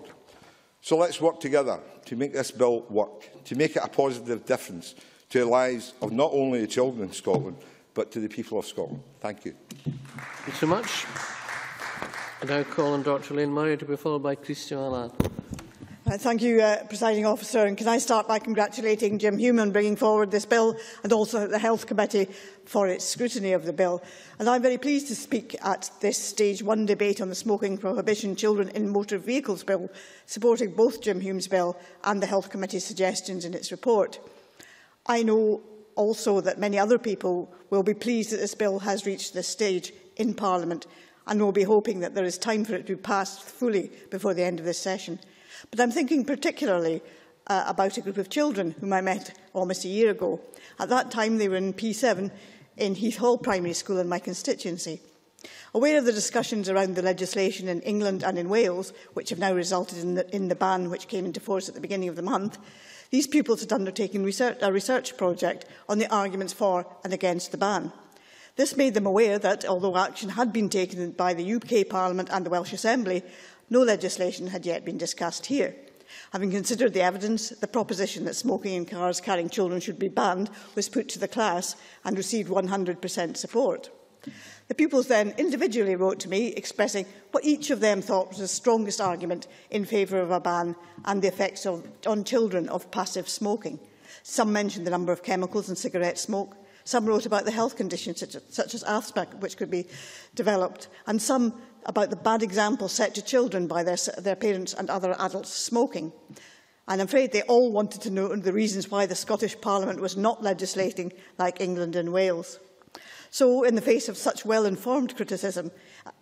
So let's work together to make this bill work, to make it a positive difference to the lives of not only the children in Scotland, but to the people of Scotland. Thank you. Thank you so much. I now call on Dr Lane Murray to be followed by Christian Allard. Uh, thank you, uh, Presiding Officer. And can I start by congratulating Jim Hume on bringing forward this bill and also the Health Committee for its scrutiny of the bill. And I'm very pleased to speak at this stage one debate on the smoking prohibition children in motor vehicles bill, supporting both Jim Hume's bill and the Health Committee's suggestions in its report. I know also that many other people will be pleased that this bill has reached this stage in Parliament and will be hoping that there is time for it to be passed fully before the end of this session. But I'm thinking particularly uh, about a group of children whom I met almost a year ago. At that time, they were in P7 in Heath Hall Primary School in my constituency. Aware of the discussions around the legislation in England and in Wales, which have now resulted in the, in the ban which came into force at the beginning of the month, these pupils had undertaken research, a research project on the arguments for and against the ban. This made them aware that, although action had been taken by the UK Parliament and the Welsh Assembly, no legislation had yet been discussed here. Having considered the evidence, the proposition that smoking in cars carrying children should be banned was put to the class and received 100% support. The pupils then individually wrote to me expressing what each of them thought was the strongest argument in favour of a ban and the effects of, on children of passive smoking. Some mentioned the number of chemicals in cigarette smoke, some wrote about the health conditions such as, such as asthma which could be developed, and some about the bad example set to children by their, their parents and other adults smoking. And I'm afraid they all wanted to know the reasons why the Scottish Parliament was not legislating like England and Wales. So, in the face of such well-informed criticism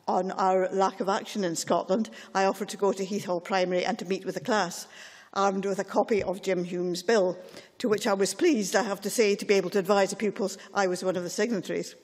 on our lack of action in Scotland, I offered to go to Heathhall Primary and to meet with the class, armed with a copy of Jim Hume's bill, to which I was pleased, I have to say, to be able to advise the pupils I was one of the signatories.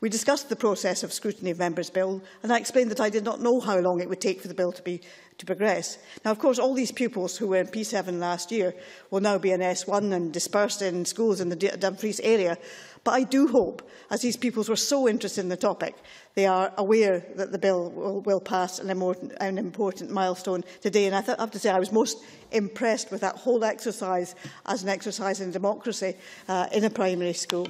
We discussed the process of scrutiny of members' bill, and I explained that I did not know how long it would take for the bill to, be, to progress. Now, of course, all these pupils who were in P7 last year will now be in S1 and dispersed in schools in the Dumfries area, but I do hope, as these pupils were so interested in the topic, they are aware that the bill will, will pass an, important, an important milestone today. And I have to say I was most impressed with that whole exercise as an exercise in democracy uh, in a primary school.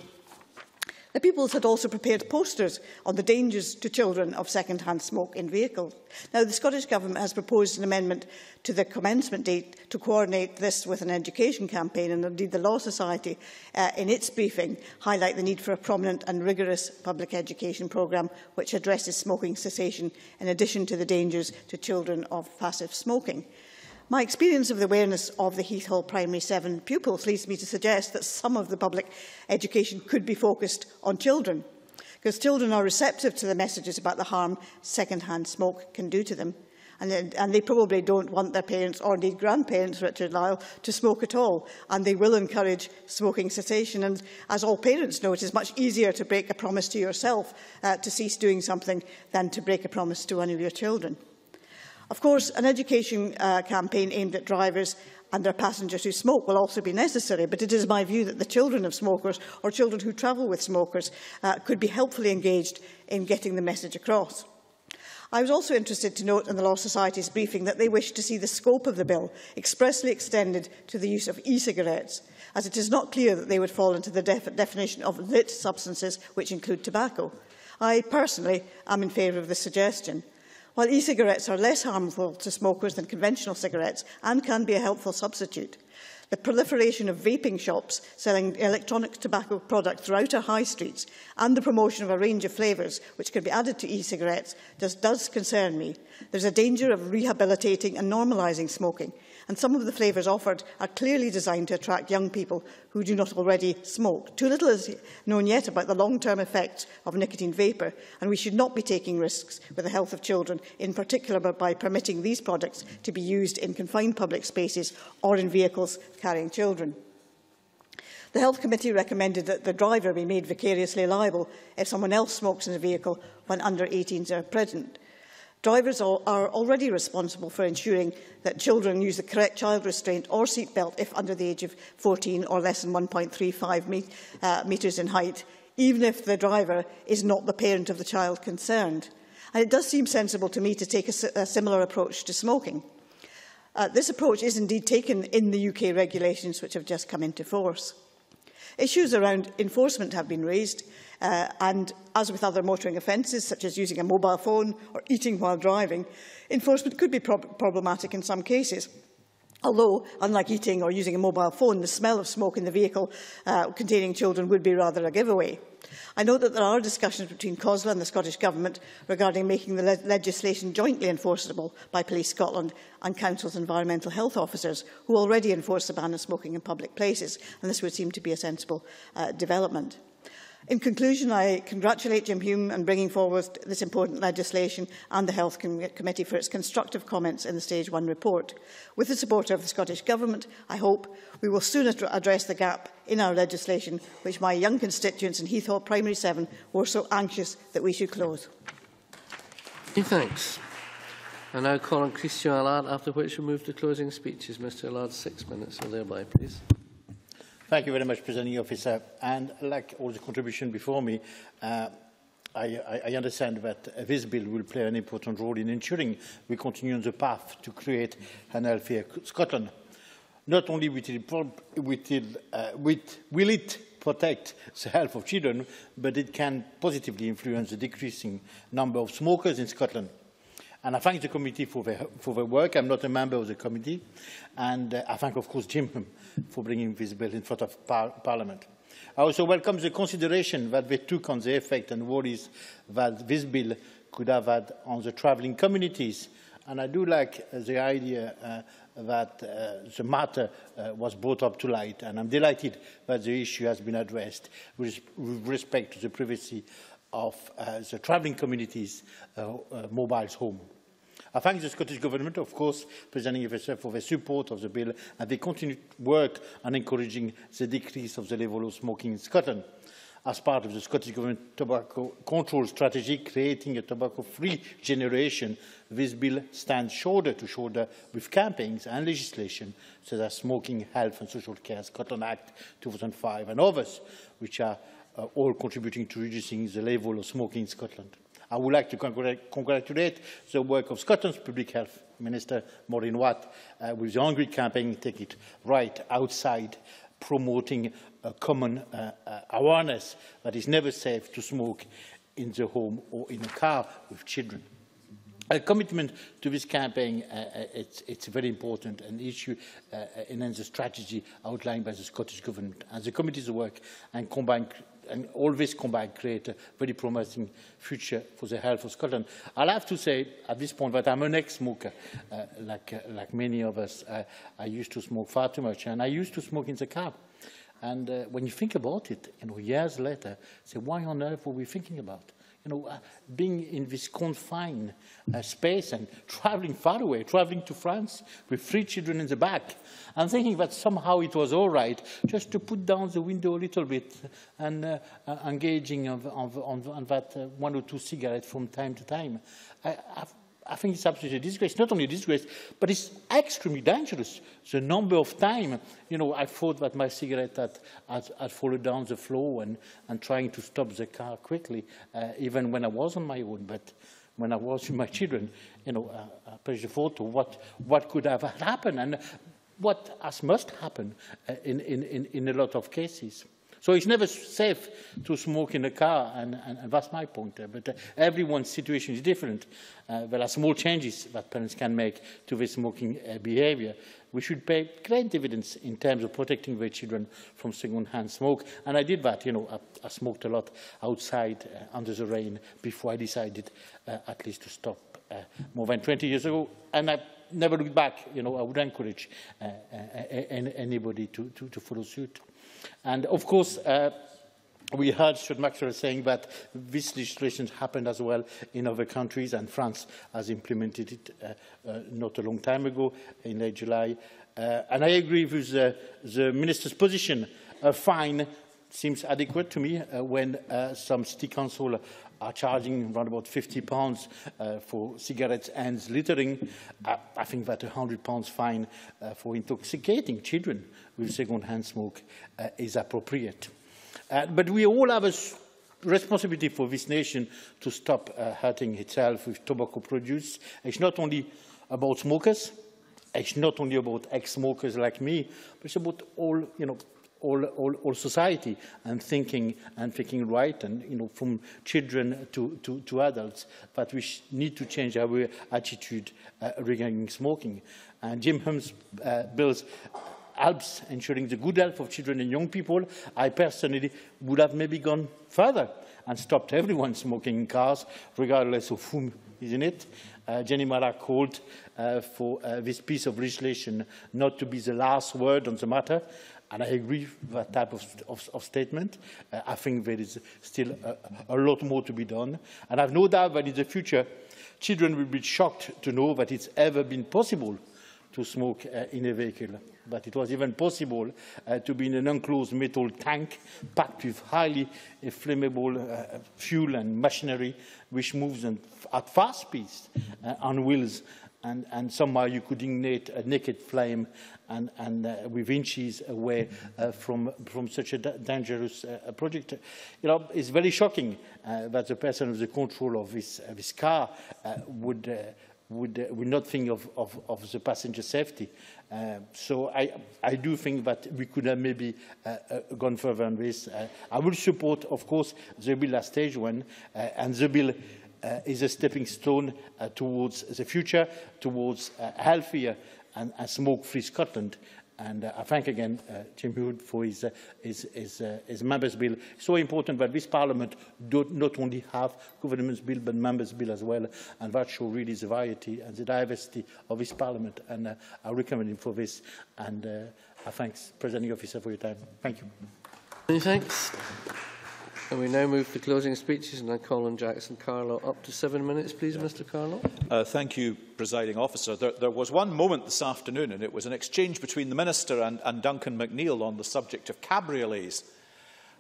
The pupils had also prepared posters on the dangers to children of second-hand smoke in vehicles. Now, the Scottish Government has proposed an amendment to the commencement date to coordinate this with an education campaign, and indeed the Law Society, uh, in its briefing, highlight the need for a prominent and rigorous public education programme which addresses smoking cessation in addition to the dangers to children of passive smoking. My experience of the awareness of the Heathhall Primary 7 pupils leads me to suggest that some of the public education could be focused on children, because children are receptive to the messages about the harm second-hand smoke can do to them. And, and they probably don't want their parents or indeed grandparents, Richard Lyle, to smoke at all. And they will encourage smoking cessation. And as all parents know, it is much easier to break a promise to yourself uh, to cease doing something than to break a promise to one of your children. Of course, an education uh, campaign aimed at drivers and their passengers who smoke will also be necessary, but it is my view that the children of smokers or children who travel with smokers uh, could be helpfully engaged in getting the message across. I was also interested to note in the Law Society's briefing that they wish to see the scope of the bill expressly extended to the use of e-cigarettes, as it is not clear that they would fall into the def definition of lit substances which include tobacco. I personally am in favour of this suggestion. While e-cigarettes are less harmful to smokers than conventional cigarettes and can be a helpful substitute, the proliferation of vaping shops selling electronic tobacco products throughout our high streets and the promotion of a range of flavours which can be added to e-cigarettes does, does concern me. There's a danger of rehabilitating and normalising smoking and some of the flavours offered are clearly designed to attract young people who do not already smoke. Too little is known yet about the long-term effects of nicotine vapour, and we should not be taking risks with the health of children, in particular by permitting these products to be used in confined public spaces or in vehicles carrying children. The Health Committee recommended that the driver be made vicariously liable if someone else smokes in the vehicle when under 18s are present. Drivers are already responsible for ensuring that children use the correct child restraint or seatbelt if under the age of 14 or less than 1.35 me uh, metres in height, even if the driver is not the parent of the child concerned. And it does seem sensible to me to take a, a similar approach to smoking. Uh, this approach is indeed taken in the UK regulations which have just come into force. Issues around enforcement have been raised, uh, and as with other motoring offences, such as using a mobile phone or eating while driving, enforcement could be prob problematic in some cases. Although, unlike eating or using a mobile phone, the smell of smoke in the vehicle uh, containing children would be rather a giveaway. I know that there are discussions between COSLA and the Scottish Government regarding making the le legislation jointly enforceable by Police Scotland and Council's environmental health officers, who already enforce the ban on smoking in public places, and this would seem to be a sensible uh, development. In conclusion, I congratulate Jim Hume on bringing forward this important legislation and the Health Com Committee for its constructive comments in the Stage 1 report. With the support of the Scottish Government, I hope we will soon ad address the gap in our legislation, which my young constituents in Heathhall Primary 7 were so anxious that we should close. Thanks. I now call on Christian Allard, after which we move to closing speeches. Mr Allard, six minutes or thereby, please. Thank you very much, Presiding Officer. And like all the contribution before me, uh, I, I understand that this bill will play an important role in ensuring we continue on the path to create an healthier Scotland. Not only will it, will uh, will it protect the health of children, but it can positively influence the decreasing number of smokers in Scotland. And I thank the committee for their, for work. I'm not a member of the committee. And uh, I thank, of course, Jim for bringing this bill in front of par Parliament. I also welcome the consideration that they took on the effect and worries that this bill could have had on the travelling communities. And I do like uh, the idea uh, that uh, the matter uh, was brought up to light, and I'm delighted that the issue has been addressed with, with respect to the privacy of uh, the travelling communities' uh, uh, mobiles home. I thank the Scottish Government, of course, presenting officer for their support of the bill and their continued work on encouraging the decrease of the level of smoking in Scotland. As part of the Scottish Government tobacco control strategy, creating a tobacco-free generation, this bill stands shoulder to shoulder with campaigns and legislation such as Smoking, Health and Social Care Scotland Act 2005 and others, which are uh, all contributing to reducing the level of smoking in Scotland. I would like to congratulate the work of Scotland's Public Health Minister, Maureen Watt, uh, with the Hungry campaign, take it right outside, promoting a common uh, uh, awareness that it's never safe to smoke in the home or in a car with children. A commitment to this campaign, uh, uh it's, it's very important, an issue uh, in the strategy outlined by the Scottish Government and the committee's work and combined and this combined create a very promising future for the health of Scotland. I'll have to say at this point that I'm an ex-smoker, uh, like, uh, like many of us. Uh, I used to smoke far too much, and I used to smoke in the car. And uh, when you think about it, you know, years later, say, why on earth were we thinking about? You know, uh, being in this confined uh, space and traveling far away, traveling to France with three children in the back, and thinking that somehow it was all right just to put down the window a little bit and uh, uh, engaging on, on, on, that uh, one or two cigarettes from time to time. I, I've, I think it's absolutely a disgrace. Not only a disgrace, but it's extremely dangerous. The number of times, you know, I thought that my cigarette had, had, had fallen down the floor and, and trying to stop the car quickly, uh, even when I was on my own. But when I was with my children, you know, uh, I put the photo, what, what could have happened and what has must happen uh, in, in, in a lot of cases. So it's never safe to smoke in a car, and, and, and that's my point. Uh, but uh, everyone's situation is different. Uh, there are small changes that parents can make to their smoking uh, behaviour. We should pay great dividends in terms of protecting their children from second-hand smoke. And I did that, you know, I, I smoked a lot outside uh, under the rain before I decided uh, at least to stop uh, more than 20 years ago. And I never looked back, you know, I would encourage uh, uh, anybody to, to, to follow suit. And of course, uh, we heard Stewart Maxwell saying that this legislation happened as well in other countries, and France has implemented it uh, uh, not a long time ago, in late July. Uh, and I agree with the, the Minister's position. A fine seems adequate to me uh, when uh, some city council are charging around about 50 pounds uh, for cigarettes and littering. Uh, I think that a 100 pounds fine uh, for intoxicating children with second-hand smoke uh, is appropriate. Uh, but we all have a responsibility for this nation to stop hurting itself with tobacco produce. It's not only about smokers, it's not only about ex-smokers like me, but it's about all, you know, all, all, all society and thinking and thinking right and you know from children to, to, to adults that we need to change our attitude uh, regarding smoking. And Jim Hume's uh, bills helps ensuring the good health of children and young people. I personally would have maybe gone further and stopped everyone smoking in cars, regardless of whom is in it. Uh, Jenny Marra called uh, for uh, this piece of legislation not to be the last word on the matter, And I agree with that type of, of, of statement. Uh, I think there is still a, a lot more to be done. And I have no doubt that in the future, children will be shocked to know that it's ever been possible to smoke uh, in a vehicle. But it was even possible uh, to be in an enclosed metal tank packed with highly flammable uh, fuel and machinery, which moves at fast speeds uh, on wheels and, and somehow you could ignite a naked flame and, and uh, with inches away uh, from, from such a dangerous uh, project. You know, it's very shocking uh, that the person with the control of this, this car uh, would, uh, would, uh, would not think of, of, of the passenger safety. Uh, so I, I do think that we could have maybe uh, uh, gone further on this. Uh, I will support, of course, the bill at stage one, uh, and the bill uh, is a stepping stone uh, towards the future, towards uh, healthier and, and smoke-free Scotland. And uh, I thank again uh, Jim Hume for his, uh, his, his, uh, his members' bill. It's so important that this Parliament do not only have government's bill, but members' bill as well. And that shows really the variety and the diversity of this Parliament. And uh, I recommend him for this. And uh, I thank the Presiding Officer for your time. Thank you. Many thanks. And we now move to closing speeches, and I call on Jackson Carlaw. Up to seven minutes, please, Mr Carlaw. Uh, thank you, Presiding Officer. There, there was one moment this afternoon, and it was an exchange between the Minister and, and Duncan McNeil on the subject of cabriolets,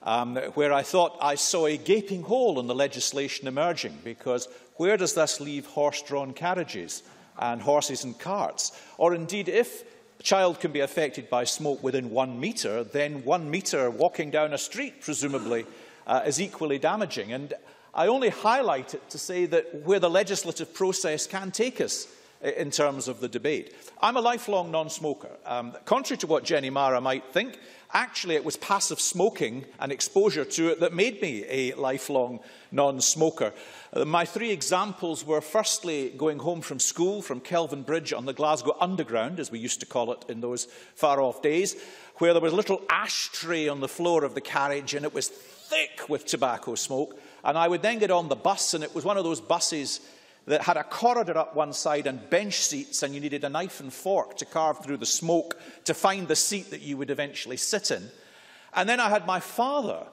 um, where I thought I saw a gaping hole in the legislation emerging, because where does this leave horse-drawn carriages and horses and carts? Or indeed, if a child can be affected by smoke within one metre, then one metre walking down a street, presumably, uh, is equally damaging. And I only highlight it to say that where the legislative process can take us in terms of the debate. I'm a lifelong non-smoker. Um, contrary to what Jenny Marra might think, actually it was passive smoking and exposure to it that made me a lifelong non-smoker. Uh, my three examples were firstly going home from school from Kelvinbridge on the Glasgow Underground, as we used to call it in those far-off days, where there was a little ashtray on the floor of the carriage and it was thick with tobacco smoke. And I would then get on the bus, and it was one of those buses that had a corridor up one side and bench seats, and you needed a knife and fork to carve through the smoke to find the seat that you would eventually sit in. And then I had my father,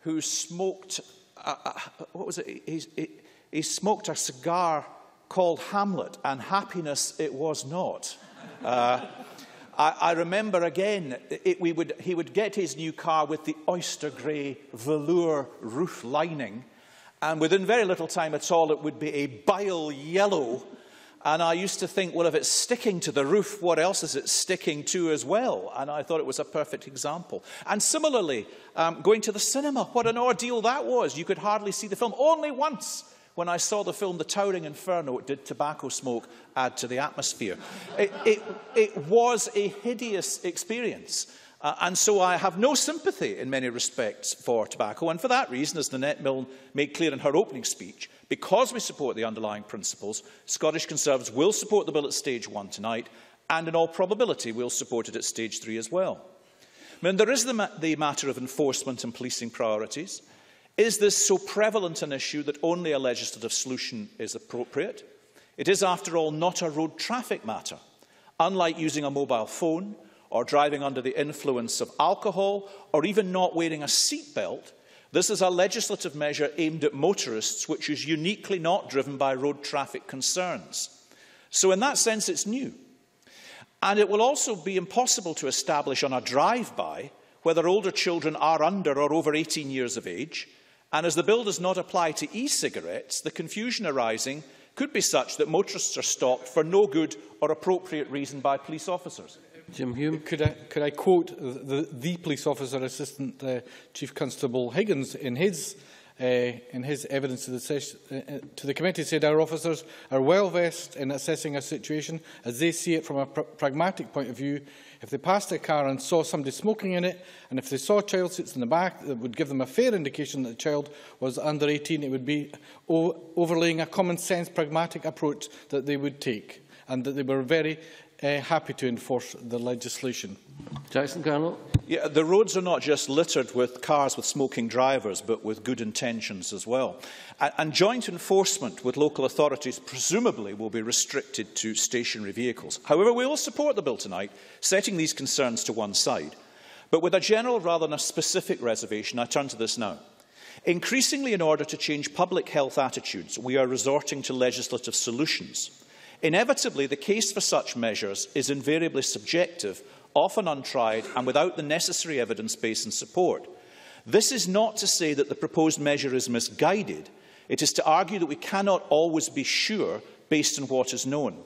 who smoked uh, what was it? He, he, he smoked a cigar called Hamlet, and happiness it was not. Uh, I, I remember again, it, we would, he would get his new car with the oyster grey velour roof lining, and within very little time at all, it would be a bile yellow. And I used to think, well, if it's sticking to the roof, what else is it sticking to as well? And I thought it was a perfect example. And similarly, um, going to the cinema, what an ordeal that was. You could hardly see the film. Only once when I saw the film The Towering Inferno, did tobacco smoke add to the atmosphere. It, it, it was a hideous experience. Uh, and so I have no sympathy in many respects for tobacco. And for that reason, as Nanette Milne made clear in her opening speech, because we support the underlying principles, Scottish Conservatives will support the bill at stage one tonight, and in all probability will support it at stage three as well. I mean, there is the, ma the matter of enforcement and policing priorities. Is this so prevalent an issue that only a legislative solution is appropriate? It is, after all, not a road traffic matter. Unlike using a mobile phone or driving under the influence of alcohol, or even not wearing a seatbelt, this is a legislative measure aimed at motorists which is uniquely not driven by road traffic concerns. So in that sense, it's new. And it will also be impossible to establish on a drive-by whether older children are under or over 18 years of age, and as the bill does not apply to e-cigarettes, the confusion arising could be such that motorists are stopped for no good or appropriate reason by police officers. Jim Hume. Could I, could I quote the, the police officer assistant uh, Chief Constable Higgins in his uh, in his evidence to the, session, uh, uh, to the committee said our officers are well versed in assessing a situation as they see it from a pr pragmatic point of view. If they passed a car and saw somebody smoking in it, and if they saw child seats in the back that would give them a fair indication that the child was under 18, it would be overlaying a common-sense, pragmatic approach that they would take, and that they were very uh, happy to enforce the legislation. Jackson Carnell. Yeah, the roads are not just littered with cars with smoking drivers, but with good intentions as well. And, and joint enforcement with local authorities presumably will be restricted to stationary vehicles. However, we will support the bill tonight, setting these concerns to one side. But with a general rather than a specific reservation, I turn to this now. Increasingly, in order to change public health attitudes, we are resorting to legislative solutions. Inevitably, the case for such measures is invariably subjective, often untried and without the necessary evidence base and support. This is not to say that the proposed measure is misguided. It is to argue that we cannot always be sure based on what is known.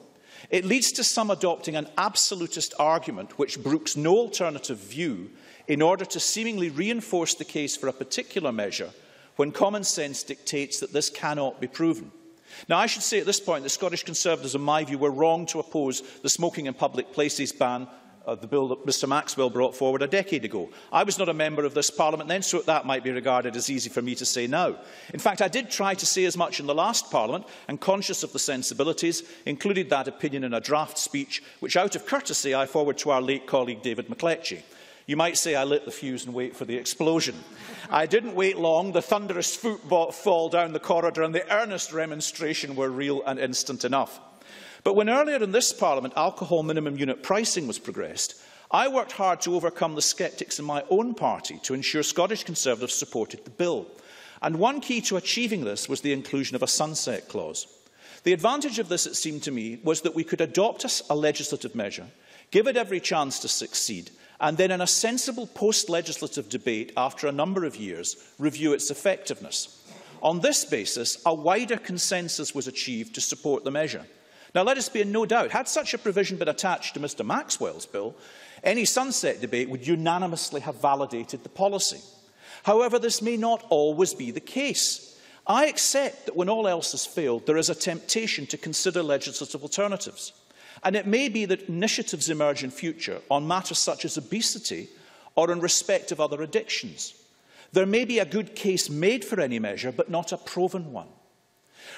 It leads to some adopting an absolutist argument which brooks no alternative view in order to seemingly reinforce the case for a particular measure when common sense dictates that this cannot be proven. Now, I should say at this point that Scottish Conservatives, in my view, were wrong to oppose the smoking in public places ban uh, the bill that Mr Maxwell brought forward a decade ago. I was not a member of this Parliament then, so that might be regarded as easy for me to say now. In fact, I did try to say as much in the last Parliament, and conscious of the sensibilities, included that opinion in a draft speech, which, out of courtesy, I forward to our late colleague David McLetchie. You might say I lit the fuse and wait for the explosion. I didn't wait long. The thunderous footfall down the corridor and the earnest remonstration were real and instant enough. But when earlier in this Parliament alcohol minimum unit pricing was progressed, I worked hard to overcome the sceptics in my own party to ensure Scottish Conservatives supported the bill. And one key to achieving this was the inclusion of a sunset clause. The advantage of this, it seemed to me, was that we could adopt a, legislative measure, give it every chance to succeed, and then in a sensible post-legislative debate after a number of years, review its effectiveness. On this basis, a wider consensus was achieved to support the measure. Now, let us be in no doubt, had such a provision been attached to Mr Maxwell's bill, any sunset debate would unanimously have validated the policy. However, this may not always be the case. I accept that when all else has failed, there is a temptation to consider legislative alternatives. And it may be that initiatives emerge in future on matters such as obesity or in respect of other addictions. There may be a good case made for any measure, but not a proven one.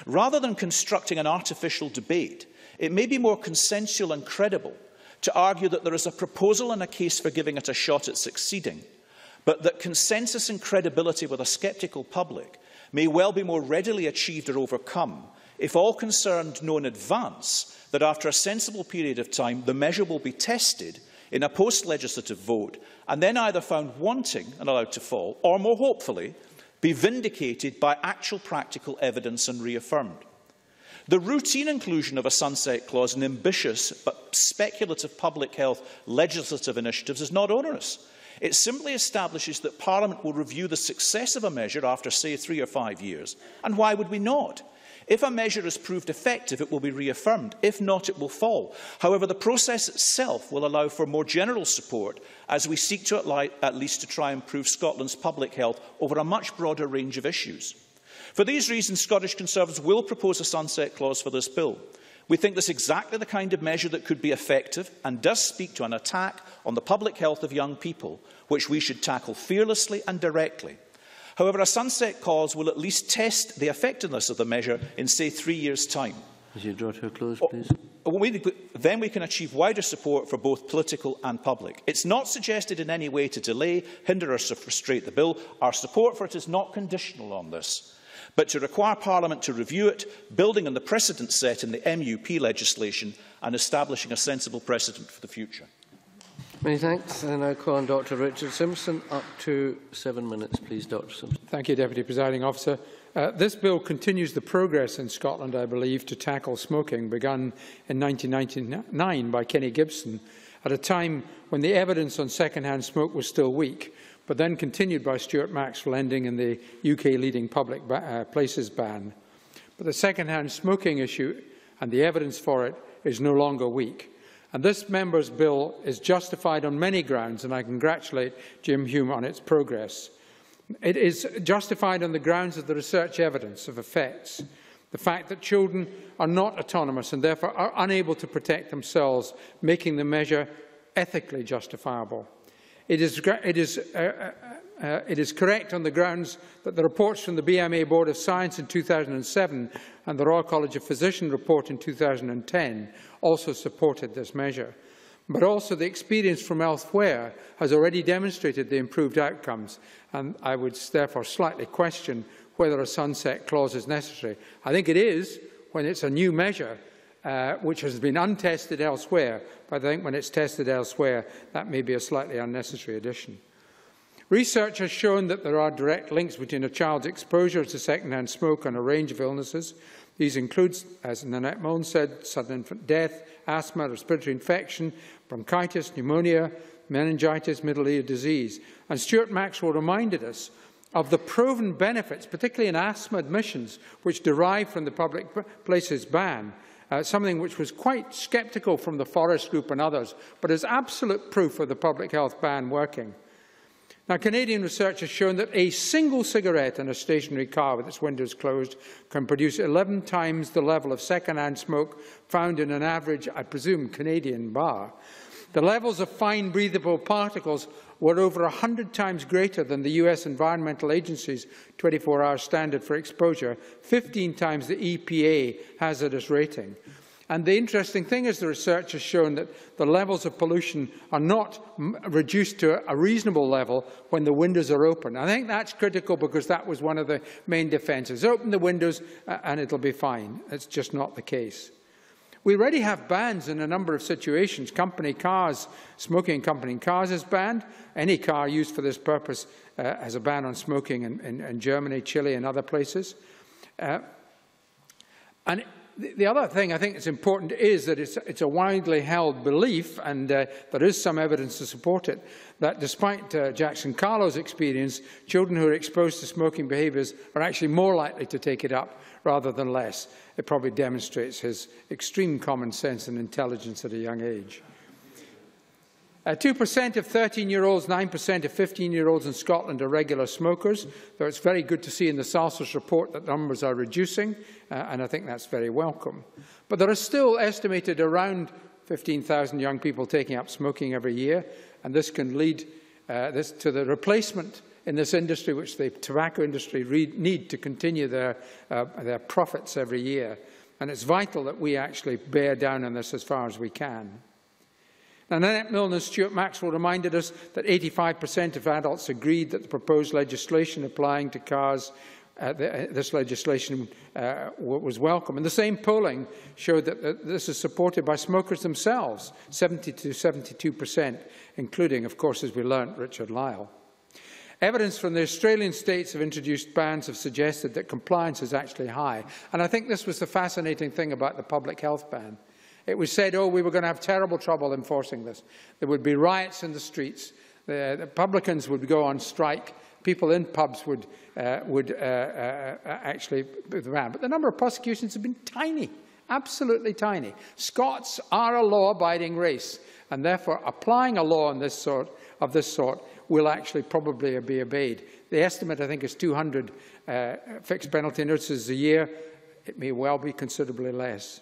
Rather than constructing an artificial debate, it may be more consensual and credible to argue that there is a proposal and a case for giving it a shot at succeeding, but that consensus and credibility with a sceptical public may well be more readily achieved or overcome if all concerned know in advance that after a sensible period of time, the measure will be tested in a post-legislative vote and then either found wanting and allowed to fall, or more hopefully, be vindicated by actual practical evidence and reaffirmed. The routine inclusion of a sunset clause in ambitious but speculative public health legislative initiatives is not onerous. It simply establishes that Parliament will review the success of a measure after, say, three or five years. And why would we not? If a measure is proved effective, it will be reaffirmed. If not, it will fall. However, the process itself will allow for more general support as we seek to at least to try and improve Scotland's public health over a much broader range of issues. For these reasons, Scottish Conservatives will propose a sunset clause for this bill. We think this is exactly the kind of measure that could be effective and does speak to an attack on the public health of young people, which we should tackle fearlessly and directly. However, a sunset clause will at least test the effectiveness of the measure in, say, three years' time. As you draw to a close, please. Then we can achieve wider support for both political and public. It's not suggested in any way to delay, hinder or frustrate the bill. Our support for it is not conditional on this, but to require Parliament to review it, building on the precedent set in the MUP legislation and establishing a sensible precedent for the future. Many thanks. And I call on Dr Richard Simpson. Up to seven minutes, please, Dr Simpson. Thank you, Deputy Presiding Officer. Uh, this bill continues the progress in Scotland, I believe, to tackle smoking, begun in 1999 by Kenny Gibson, at a time when the evidence on second-hand smoke was still weak, but then continued by Stewart Maxwell ending in the UK leading public ba uh, places ban. But the second-hand smoking issue and the evidence for it is no longer weak. And this member's bill is justified on many grounds, and I congratulate Jim Hume on its progress. It is justified on the grounds of the research evidence of effects, the fact that children are not autonomous and therefore are unable to protect themselves, making the measure ethically justifiable. It is, it is uh, uh, uh, it is correct on the grounds that the reports from the BMA Board of Science in 2007 and the Royal College of Physicians report in 2010 also supported this measure. But also the experience from elsewhere has already demonstrated the improved outcomes, and I would therefore slightly question whether a sunset clause is necessary. I think it is when it's a new measure uh, which has been untested elsewhere, but I think when it's tested elsewhere, that may be a slightly unnecessary addition. Research has shown that there are direct links between a child's exposure to second-hand smoke and a range of illnesses. These include, as Nanette Milne said, sudden infant death, asthma, respiratory infection, bronchitis, pneumonia, meningitis, middle ear disease. And Stewart Maxwell reminded us of the proven benefits, particularly in asthma admissions, which derive from the public places ban, uh, something which was quite sceptical from the Forest Group and others, but is absolute proof of the public health ban working. Now, Canadian research has shown that a single cigarette in a stationary car with its windows closed can produce 11 times the level of second-hand smoke found in an average, I presume, Canadian bar. The levels of fine breathable particles were over 100 times greater than the US Environmental Agency's 24-hour standard for exposure, 15 times the EPA hazardous rating. And the interesting thing is the research has shown that the levels of pollution are not reduced to a reasonable level when the windows are open. I think that's critical because that was one of the main defences. Open the windows and it'll be fine. It's just not the case. We already have bans in a number of situations. Company cars, smoking in company cars is banned. Any car used for this purpose uh, has a ban on smoking in, in, in Germany, Chile and other places. Uh, and the other thing I think is important is that it's, it's a widely held belief, and uh, there is some evidence to support it, that despite uh, Jackson Carlaw's experience, children who are exposed to smoking behaviours are actually more likely to take it up rather than less. It probably demonstrates his extreme common sense and intelligence at a young age. 2% uh, of 13-year-olds, 9% of 15-year-olds in Scotland are regular smokers, though it's very good to see in the SALSUS report that numbers are reducing, uh, and I think that's very welcome. But there are still estimated around 15,000 young people taking up smoking every year, and this can lead uh, this to the replacement in this industry, which the tobacco industry need to continue their, uh, their profits every year. And it's vital that we actually bear down on this as far as we can. Now, Nanette Milne and Stewart Maxwell reminded us that 85% of adults agreed that the proposed legislation applying to cars uh, the, uh, this legislation uh, was welcome. And the same polling showed that this is supported by smokers themselves, 70 to 72%, including, of course, as we learnt, Richard Lyle. Evidence from the Australian states have introduced bans have suggested that compliance is actually high. And I think this was the fascinating thing about the public health ban. It was said, oh, we were going to have terrible trouble enforcing this. There would be riots in the streets. The, the publicans would go on strike. People in pubs would, uh, would uh, uh, uh actually be around. But the number of prosecutions have been tiny, absolutely tiny. Scots are a law-abiding race, and therefore applying a law this sort, of this sort will actually probably be obeyed. The estimate, I think, is 200 uh, fixed penalty notices a year. It may well be considerably less.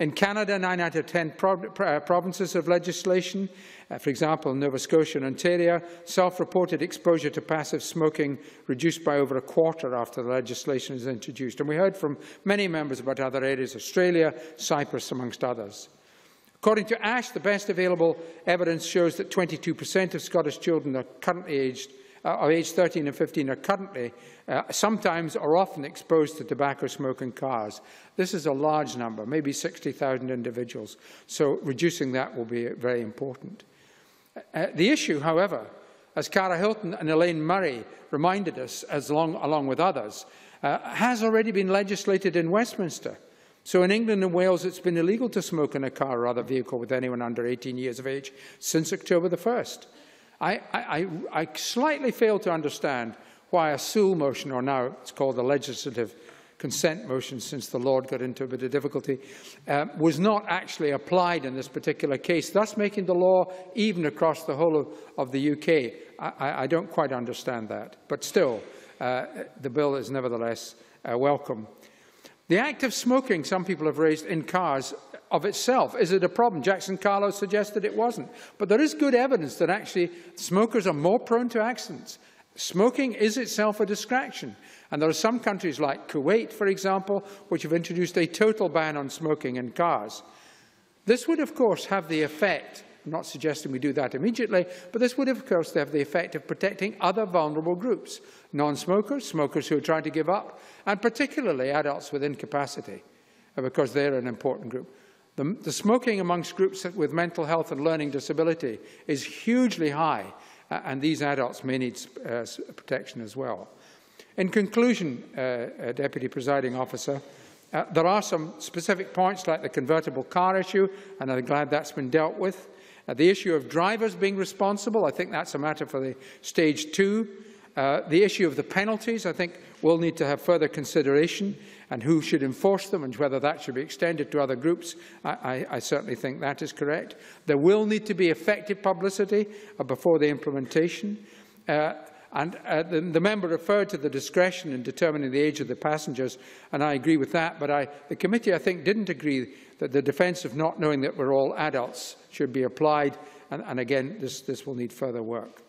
In Canada, 9 out of 10 uh, provinces have legislation. Uh, for example, Nova Scotia and Ontario, self-reported exposure to passive smoking reduced by over a quarter after the legislation was introduced. And we heard from many members about other areas, Australia, Cyprus, amongst others. According to ASH, the best available evidence shows that 22% of Scottish children are currently aged, uh, of age 13 and 15 are currently, uh, sometimes or often exposed to tobacco smoke in cars. This is a large number, maybe 60,000 individuals, so reducing that will be very important. Uh, the issue, however, as Cara Hilton and Elaine Murray reminded us, as long, along with others, uh, has already been legislated in Westminster. So in England and Wales, it's been illegal to smoke in a car or other vehicle with anyone under 18 years of age since October the 1st. I, I, I slightly fail to understand why a Sewell motion, or now it's called a legislative consent motion since the Lord got into a bit of difficulty, uh, was not actually applied in this particular case, thus making the law even across the whole of, of the UK. I, I don't quite understand that, but still, uh, the bill is nevertheless uh, welcome. The act of smoking, some people have raised in cars of itself, is it a problem? Jackson Carlaw suggested it wasn't. But there is good evidence that actually smokers are more prone to accidents. Smoking is itself a distraction. And there are some countries like Kuwait, for example, which have introduced a total ban on smoking in cars. This would, of course, have the effect, I'm not suggesting we do that immediately, but this would, of course, have the effect of protecting other vulnerable groups, non-smokers, smokers who are trying to give up, and particularly adults with incapacity, because they're an important group. The, the smoking amongst groups with mental health and learning disability is hugely high, and these adults may need uh, protection as well. In conclusion, uh, uh, Deputy Presiding Officer, uh, there are some specific points like the convertible car issue, and I'm glad that's been dealt with. Uh, the issue of drivers being responsible, I think that's a matter for the stage two. Uh, the issue of the penalties, I think, we'll need to have further consideration and who should enforce them and whether that should be extended to other groups. I, I, I certainly think that is correct. There will need to be effective publicity uh, before the implementation. Uh, and uh, the, the member referred to the discretion in determining the age of the passengers, and I agree with that, but I, the committee, I think, didn't agree that the defence of not knowing that we're all adults should be applied, and, and again, this, this will need further work.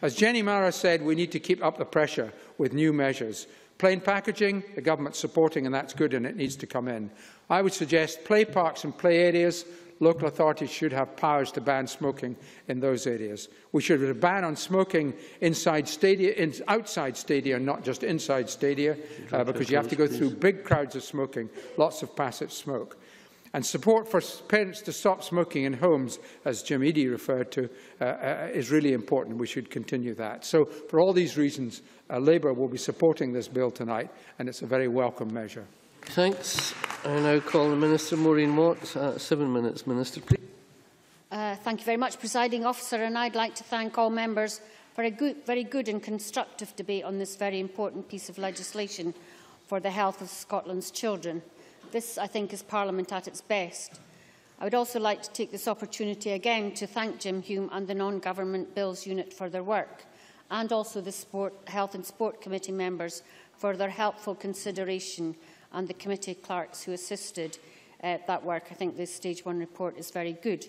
As Jenny Marra said, we need to keep up the pressure with new measures. Plain packaging, the government supporting, and that's good, and it needs to come in. I would suggest play parks and play areas. Local authorities should have powers to ban smoking in those areas. We should have a ban on smoking inside stadia, in, outside stadia, not just inside stadia, uh, because you have to go through big crowds of smoking, lots of passive smoke. And support for parents to stop smoking in homes, as Jim Eadie referred to, uh, uh, is really important. We should continue that. So for all these reasons, uh, Labour will be supporting this bill tonight, and it's a very welcome measure. Thanks. I now call the Minister, Maureen Watt. Uh, seven minutes, Minister, please. Uh, thank you very much, Presiding Officer, and I'd like to thank all members for a good, very good and constructive debate on this very important piece of legislation for the health of Scotland's children. This, I think, is Parliament at its best. I would also like to take this opportunity again to thank Jim Hume and the Non-Government Bills Unit for their work, and also the Sport, Health and Sport Committee members for their helpful consideration and the committee clerks who assisted uh, that work. I think this stage one report is very good.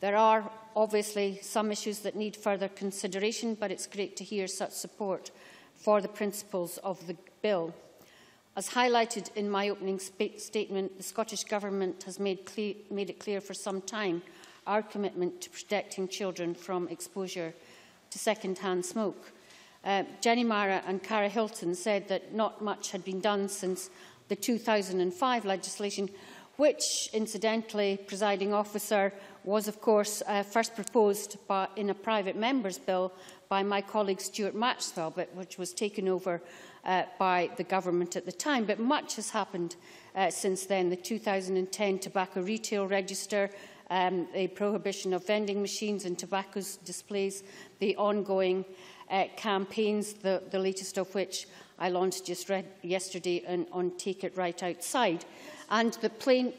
There are obviously some issues that need further consideration, but it's great to hear such support for the principles of the bill. As highlighted in my opening statement, the Scottish Government has made, clear, made it clear for some time our commitment to protecting children from exposure to second-hand smoke. Uh, Jenny Mara and Cara Hilton said that not much had been done since the 2005 legislation, which, incidentally, presiding officer, was, of course, uh, first proposed by, in a private member's bill by my colleague Stewart Maxwell, but which was taken over uh, by the government at the time. But much has happened uh, since then. The 2010 Tobacco Retail Register, um, a prohibition of vending machines and tobacco displays, the ongoing uh, campaigns, the, the latest of which I launched just yesterday on, on Take It Right Outside. And the plain,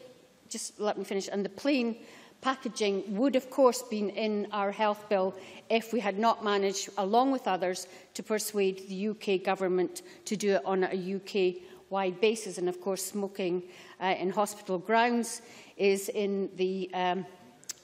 just let me finish, and the plain packaging would of course been in our health bill if we had not managed, along with others, to persuade the UK government to do it on a UK-wide basis. And of course, smoking uh, in hospital grounds is in the, um,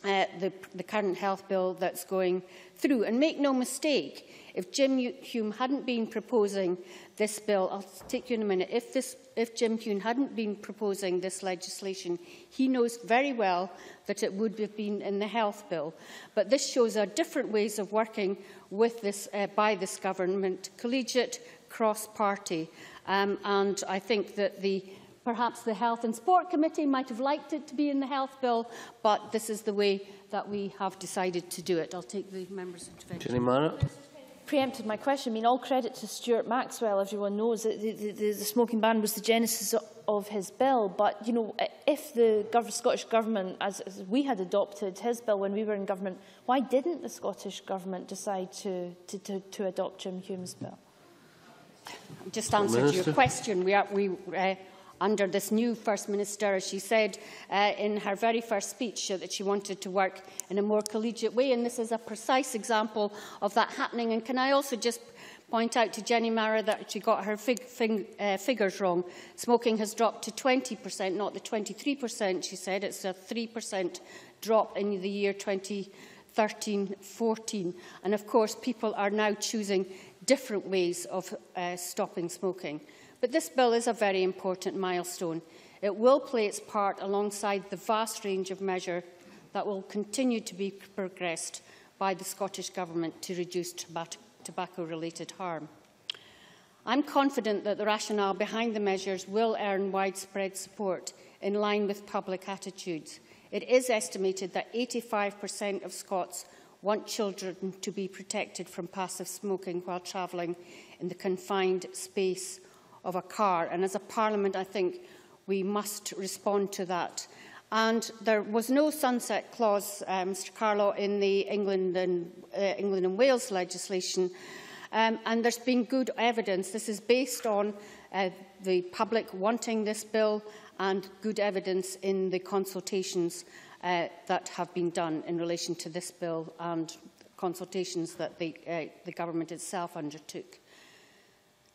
uh, the, the current health bill that's going through. And make no mistake, if Jim Hume hadn't been proposing this bill, I'll take you in a minute, if, this, if Jim Hume hadn't been proposing this legislation, he knows very well that it would have been in the health bill. But this shows our different ways of working with this, uh, by this government, collegiate, cross-party. Um, and I think that the Perhaps the Health and Sport Committee might have liked it to be in the health bill, but this is the way that we have decided to do it. I'll take the member's intervention. Jenny Marrott preempted my question. I mean, all credit to Stewart Maxwell. Everyone knows that the, the, the smoking ban was the genesis of his bill. But, you know, if the gov Scottish Government, as, as we had adopted his bill when we were in government, why didn't the Scottish Government decide to, to, to, to adopt Jim Hume's bill? I just answered your question. We, are, we uh, under this new First Minister. She said uh, in her very first speech uh, that she wanted to work in a more collegiate way, and this is a precise example of that happening. And can I also just point out to Jenny Mara that she got her fig, fig, uh, figures wrong. Smoking has dropped to 20%, not the 23% she said. It's a 3% drop in the year 2013-14. And of course, people are now choosing different ways of uh, stopping smoking. But this bill is a very important milestone. It will play its part alongside the vast range of measures that will continue to be progressed by the Scottish Government to reduce tobacco-related harm. I'm confident that the rationale behind the measures will earn widespread support in line with public attitudes. It is estimated that 85% of Scots want children to be protected from passive smoking while travelling in the confined space of a car. And as a parliament, I think we must respond to that. And there was no sunset clause, uh, Mr Carlaw, in the England and, uh, England and Wales legislation. Um, and there's been good evidence. This is based on uh, the public wanting this bill and good evidence in the consultations uh, that have been done in relation to this bill and consultations that the, uh, the government itself undertook.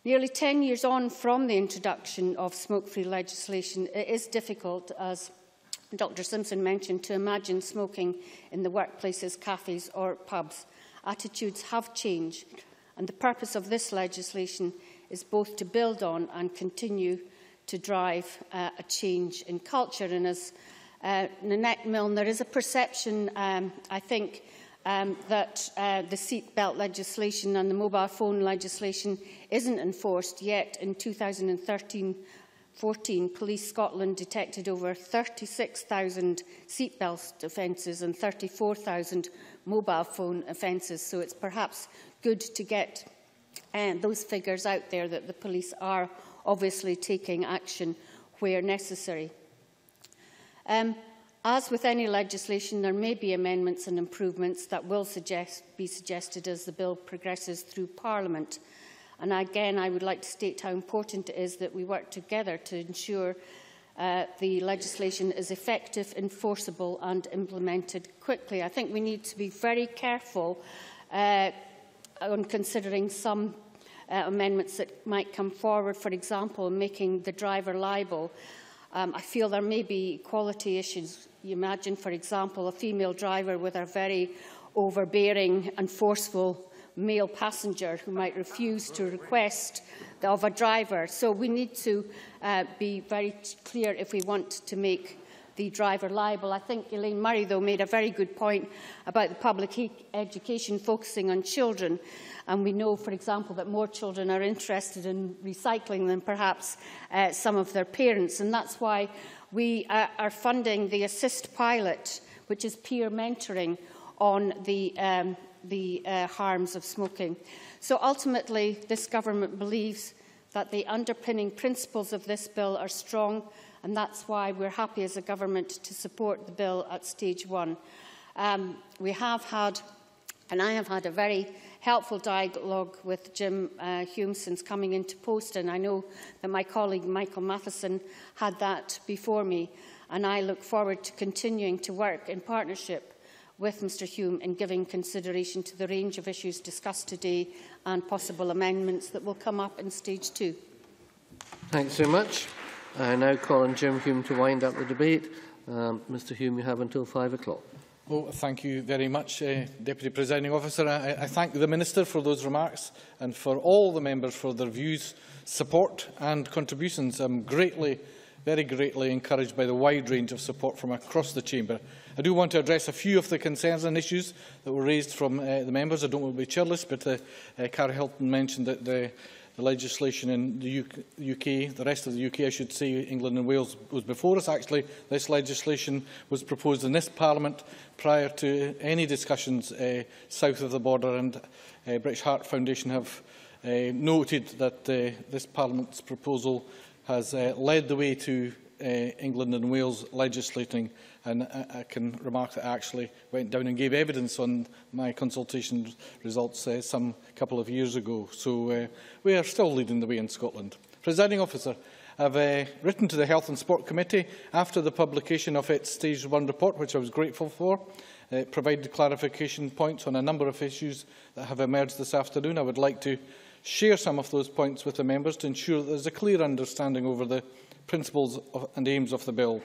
Nearly 10 years on from the introduction of smoke-free legislation, it is difficult, as Dr Simpson mentioned, to imagine smoking in the workplaces, cafes or pubs. Attitudes have changed, and the purpose of this legislation is both to build on and continue to drive uh, a change in culture. And as uh, Nanette Milne, there is a perception, um, I think, um, that uh, the seatbelt legislation and the mobile phone legislation isn't enforced, yet in 2013 14, Police Scotland detected over 36,000 seatbelt offences and 34,000 mobile phone offences. So it's perhaps good to get uh, those figures out there that the police are obviously taking action where necessary. Um, As with any legislation, there may be amendments and improvements that will suggest, be suggested as the bill progresses through Parliament. And again, I would like to state how important it is that we work together to ensure uh, the legislation is effective, enforceable and implemented quickly. I think we need to be very careful uh, on considering some uh, amendments that might come forward, for example, making the driver liable. Um, I feel there may be quality issues You imagine, for example, a female driver with a very overbearing and forceful male passenger who might refuse to request of a driver. So we need to uh, be very clear if we want to make the driver liable. I think Elaine Murray, though, made a very good point about the public e education focusing on children. And we know, for example, that more children are interested in recycling than perhaps uh, some of their parents. And that's why we uh, are funding the Assist pilot, which is peer mentoring on the, um, the uh, harms of smoking. So ultimately, this government believes that the underpinning principles of this bill are strong, and that's why we're happy as a government to support the bill at stage one. Um, we have had, and I have had a very helpful dialogue with Jim uh, Hume since coming into post, and I know that my colleague Michael Matheson had that before me, and I look forward to continuing to work in partnership with Mr Hume in giving consideration to the range of issues discussed today and possible amendments that will come up in stage two. Thanks very much. I now call on Jim Hume to wind up the debate. Um, Mr Hume, you have until five o'clock. Well, thank you very much, uh, Deputy Presiding Officer. I, I thank the Minister for those remarks and for all the members for their views, support and contributions. I'm greatly, very greatly encouraged by the wide range of support from across the Chamber I do want to address a few of the concerns and issues that were raised from uh, the members. I don't want to be cheerless, but uh, uh, Cara Hilton mentioned that the, the legislation in the UK, the rest of the UK, I should say, England and Wales was before us. Actually, this legislation was proposed in this Parliament prior to any discussions uh, south of the border, and uh, British Heart Foundation have uh, noted that uh, this Parliament's proposal has uh, led the way to uh, England and Wales legislating uh, and I, can remark that I actually went down and gave evidence on my consultation results uh, some couple of years ago. So uh, we are still leading the way in Scotland. Presiding officer, I've uh, written to the Health and Sport Committee after the publication of its Stage 1 report, which I was grateful for. It provided clarification points on a number of issues that have emerged this afternoon. I would like to share some of those points with the members to ensure that there is a clear understanding over the principles of, and aims of the bill.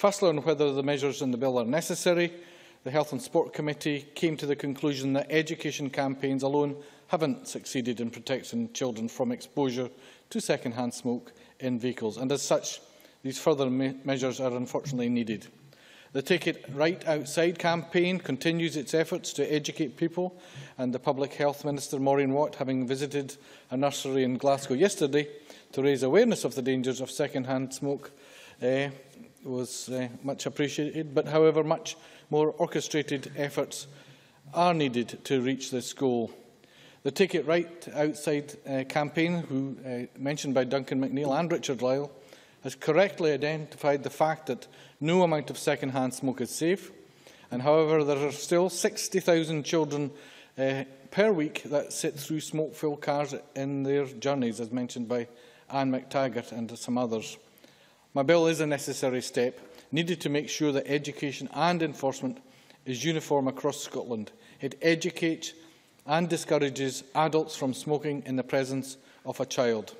Firstly, on whether the measures in the bill are necessary, the Health and Sport Committee came to the conclusion that education campaigns alone haven't succeeded in protecting children from exposure to second-hand smoke in vehicles, and as such, these further me measures are unfortunately needed. The Take It Right Outside campaign continues its efforts to educate people, and the Public Health Minister, Maureen Watt, having visited a nursery in Glasgow yesterday to raise awareness of the dangers of second-hand smoke, uh, was uh, much appreciated, but however much more orchestrated efforts are needed to reach this goal. The Take It Right Outside uh, campaign, who, uh, mentioned by Duncan McNeil and Richard Lyle, has correctly identified the fact that no amount of second-hand smoke is safe, and however there are still 60,000 children uh, per week that sit through smoke-filled cars in their journeys, as mentioned by Anne McTaggart and some others. My bill is a necessary step, needed to make sure that education and enforcement is uniform across Scotland. It educates and discourages adults from smoking in the presence of a child.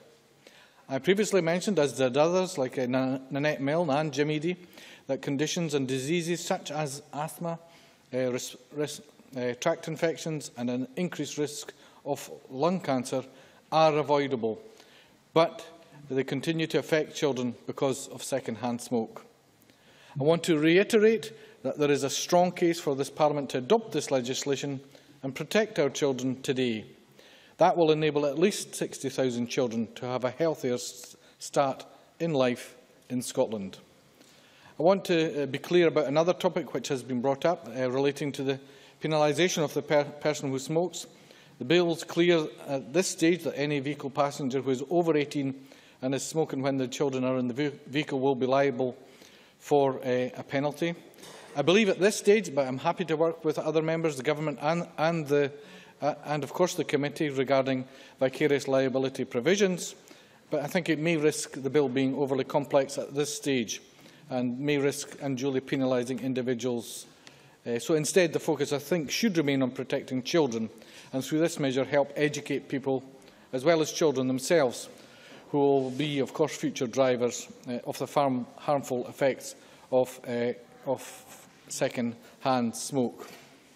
I previously mentioned, as did others like uh, Nanette Milne and Jim Eadie, that conditions and diseases such as asthma, uh, uh, tract infections and an increased risk of lung cancer are avoidable. But that they continue to affect children because of second-hand smoke. I want to reiterate that there is a strong case for this Parliament to adopt this legislation and protect our children today. That will enable at least 60,000 children to have a healthier start in life in Scotland. I want to uh, be clear about another topic which has been brought up uh, relating to the penalisation of the per person who smokes. The bill is clear at this stage that any vehicle passenger who is over 18 and is smoking when the children are in the vehicle will be liable for a, a penalty. I believe at this stage, but I'm happy to work with other members, the government and, and, the, uh, and of course the committee regarding vicarious liability provisions, but I think it may risk the bill being overly complex at this stage and may risk unduly penalising individuals. Uh, so instead, the focus, I think, should remain on protecting children and through this measure help educate people as well as children themselves who will be, of course, future drivers uh, of the farm harmful effects of, uh, of second-hand smoke.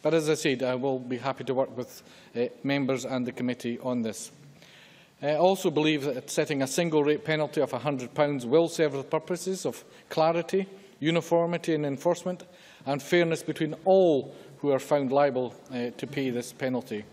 But as I said, I will be happy to work with uh, members and the committee on this. I also believe that setting a single rate penalty of £100 will serve the purposes of clarity, uniformity in enforcement and fairness between all who are found liable uh, to pay this penalty.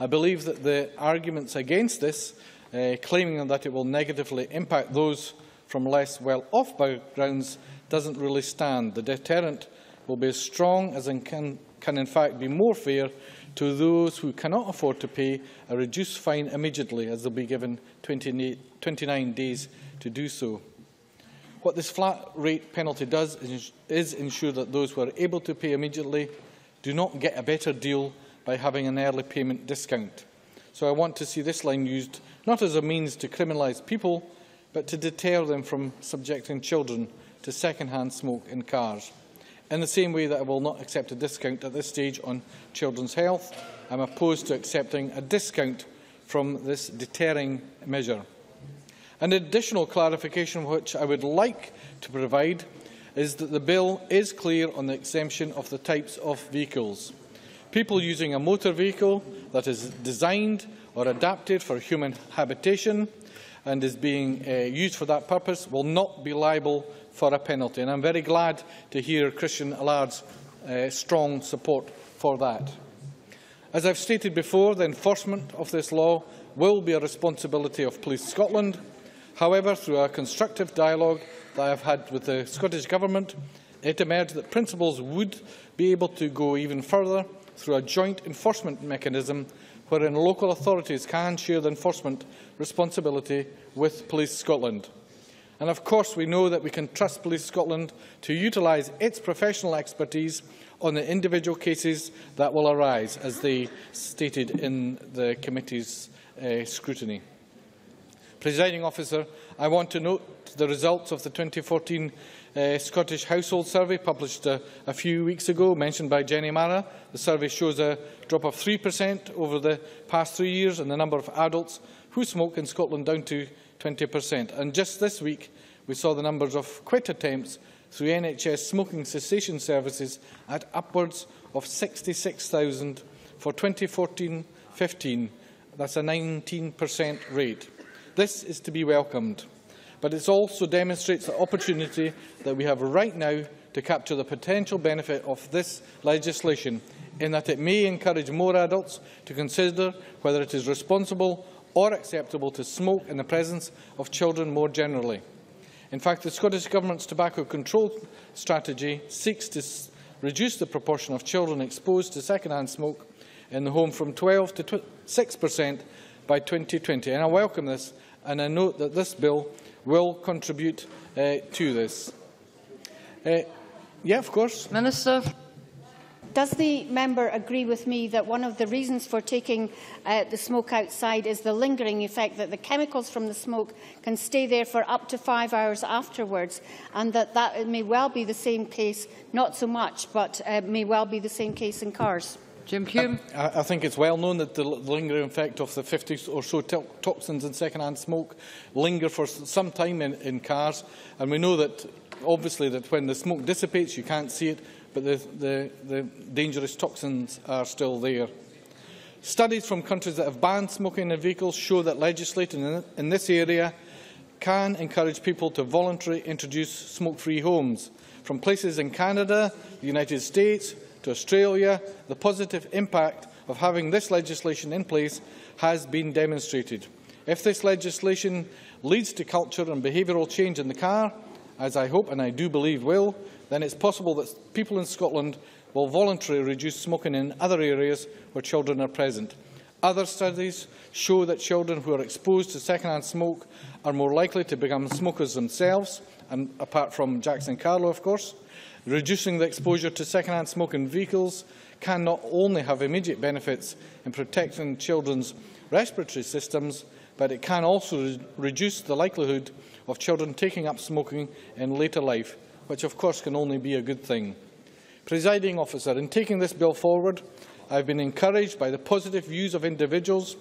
I believe that the arguments against this uh, claiming that it will negatively impact those from less well-off backgrounds doesn't really stand. The deterrent will be as strong as and can, can in fact be more fair to those who cannot afford to pay a reduced fine immediately, as they'll be given 29 days to do so. What this flat rate penalty does is, is ensure that those who are able to pay immediately do not get a better deal by having an early payment discount. So I want to see this line used not as a means to criminalise people, but to deter them from subjecting children to second-hand smoke in cars. In the same way that I will not accept a discount at this stage on children's health, I am opposed to accepting a discount from this deterring measure. An additional clarification which I would like to provide is that the bill is clear on the exemption of the types of vehicles. People using a motor vehicle that is designed or adapted for human habitation and is being uh, used for that purpose will not be liable for a penalty. And I'm very glad to hear Christian Allard's uh, strong support for that. As I've stated before, the enforcement of this law will be a responsibility of Police Scotland. However, through a constructive dialogue that I have had with the Scottish Government, it emerged that principals would be able to go even further through a joint enforcement mechanism wherein local authorities can share the enforcement responsibility with Police Scotland. And of course we know that we can trust Police Scotland to utilise its professional expertise on the individual cases that will arise, as they stated in the committee's uh, scrutiny. Presiding officer, I want to note the results of the 2014 uh, Scottish Household Survey published uh, a few weeks ago, mentioned by Jenny Marra. The survey shows a drop of 3% over the past three years in the number of adults who smoke in Scotland down to 20%. And just this week, we saw the numbers of quit attempts through NHS smoking cessation services at upwards of 66,000 for 2014-15. That's a 19% rate. This is to be welcomed but it also demonstrates the opportunity that we have right now to capture the potential benefit of this legislation in that it may encourage more adults to consider whether it is responsible or acceptable to smoke in the presence of children more generally. In fact, the Scottish Government's tobacco control strategy seeks to reduce the proportion of children exposed to second-hand smoke in the home from 12 to 6% by 2020. And I welcome this, and I note that this bill will contribute uh, to this. Uh, yeah, of course. Minister. Does the member agree with me that one of the reasons for taking uh, the smoke outside is the lingering effect that the chemicals from the smoke can stay there for up to five hours afterwards and that that may well be the same case, not so much, but uh, may well be the same case in cars? Jim Hume. I, I think it's well known that the lingering effect of the 50 or so toxins in second-hand smoke linger for some time in, in cars. And we know that, obviously, that when the smoke dissipates, you can't see it, but the, the, the dangerous toxins are still there. Studies from countries that have banned smoking in vehicles show that legislating in, in this area can encourage people to voluntarily introduce smoke-free homes. From places in Canada, the United States, to Australia, the positive impact of having this legislation in place has been demonstrated. If this legislation leads to culture and behavioural change in the car, as I hope and I do believe will, then it's possible that people in Scotland will voluntarily reduce smoking in other areas where children are present. Other studies show that children who are exposed to second-hand smoke are more likely to become smokers themselves, and apart from Jackson Carlaw, of course. Reducing the exposure to second-hand smoke in vehicles can not only have immediate benefits in protecting children's respiratory systems, but it can also re reduce the likelihood of children taking up smoking in later life, which of course can only be a good thing. Presiding officer, in taking this bill forward, I have been encouraged by the positive views of individuals,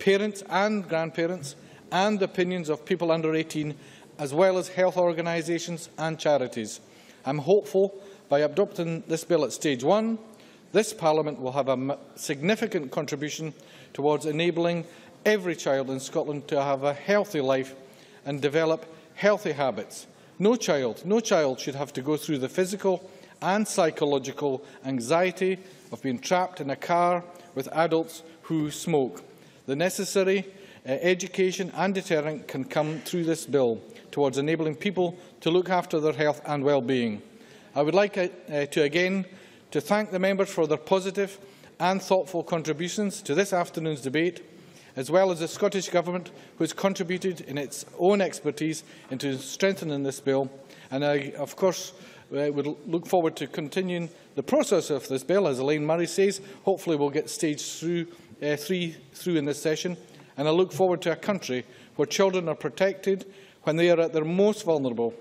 parents and grandparents, and opinions of people under 18, as well as health organisations and charities. I am hopeful by adopting this bill at stage one, this Parliament will have a significant contribution towards enabling every child in Scotland to have a healthy life and develop healthy habits. No child, no child should have to go through the physical and psychological anxiety of being trapped in a car with adults who smoke. The necessary uh, education and deterrent can come through this bill towards enabling people to look after their health and well-being. I would like uh, to again to thank the members for their positive and thoughtful contributions to this afternoon's debate, as well as the Scottish Government, who has contributed in its own expertise into strengthening this bill. And I, of course, uh, would look forward to continuing the process of this bill. As Elaine Murray says, hopefully we'll get stage through, uh, three through in this session. And I look forward to a country where children are protected when they are at their most vulnerable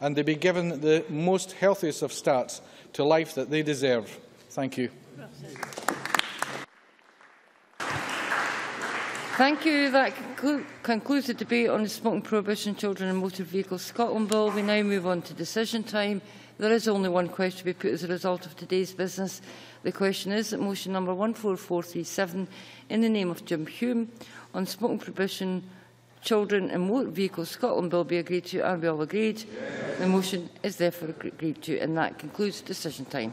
and they be given the most healthiest of starts to life that they deserve. Thank you. Thank you. That conclu concludes the debate on the Smoking Prohibition Children and Motor Vehicles Scotland Bill. We now move on to decision time. There is only one question to be put as a result of today's business. The question is that motion number 14437 in the name of Jim Hume on smoking prohibition Children in Motor Vehicles Scotland Bill be agreed to and we all agreed. Yes. The motion is therefore agreed to and that concludes decision time.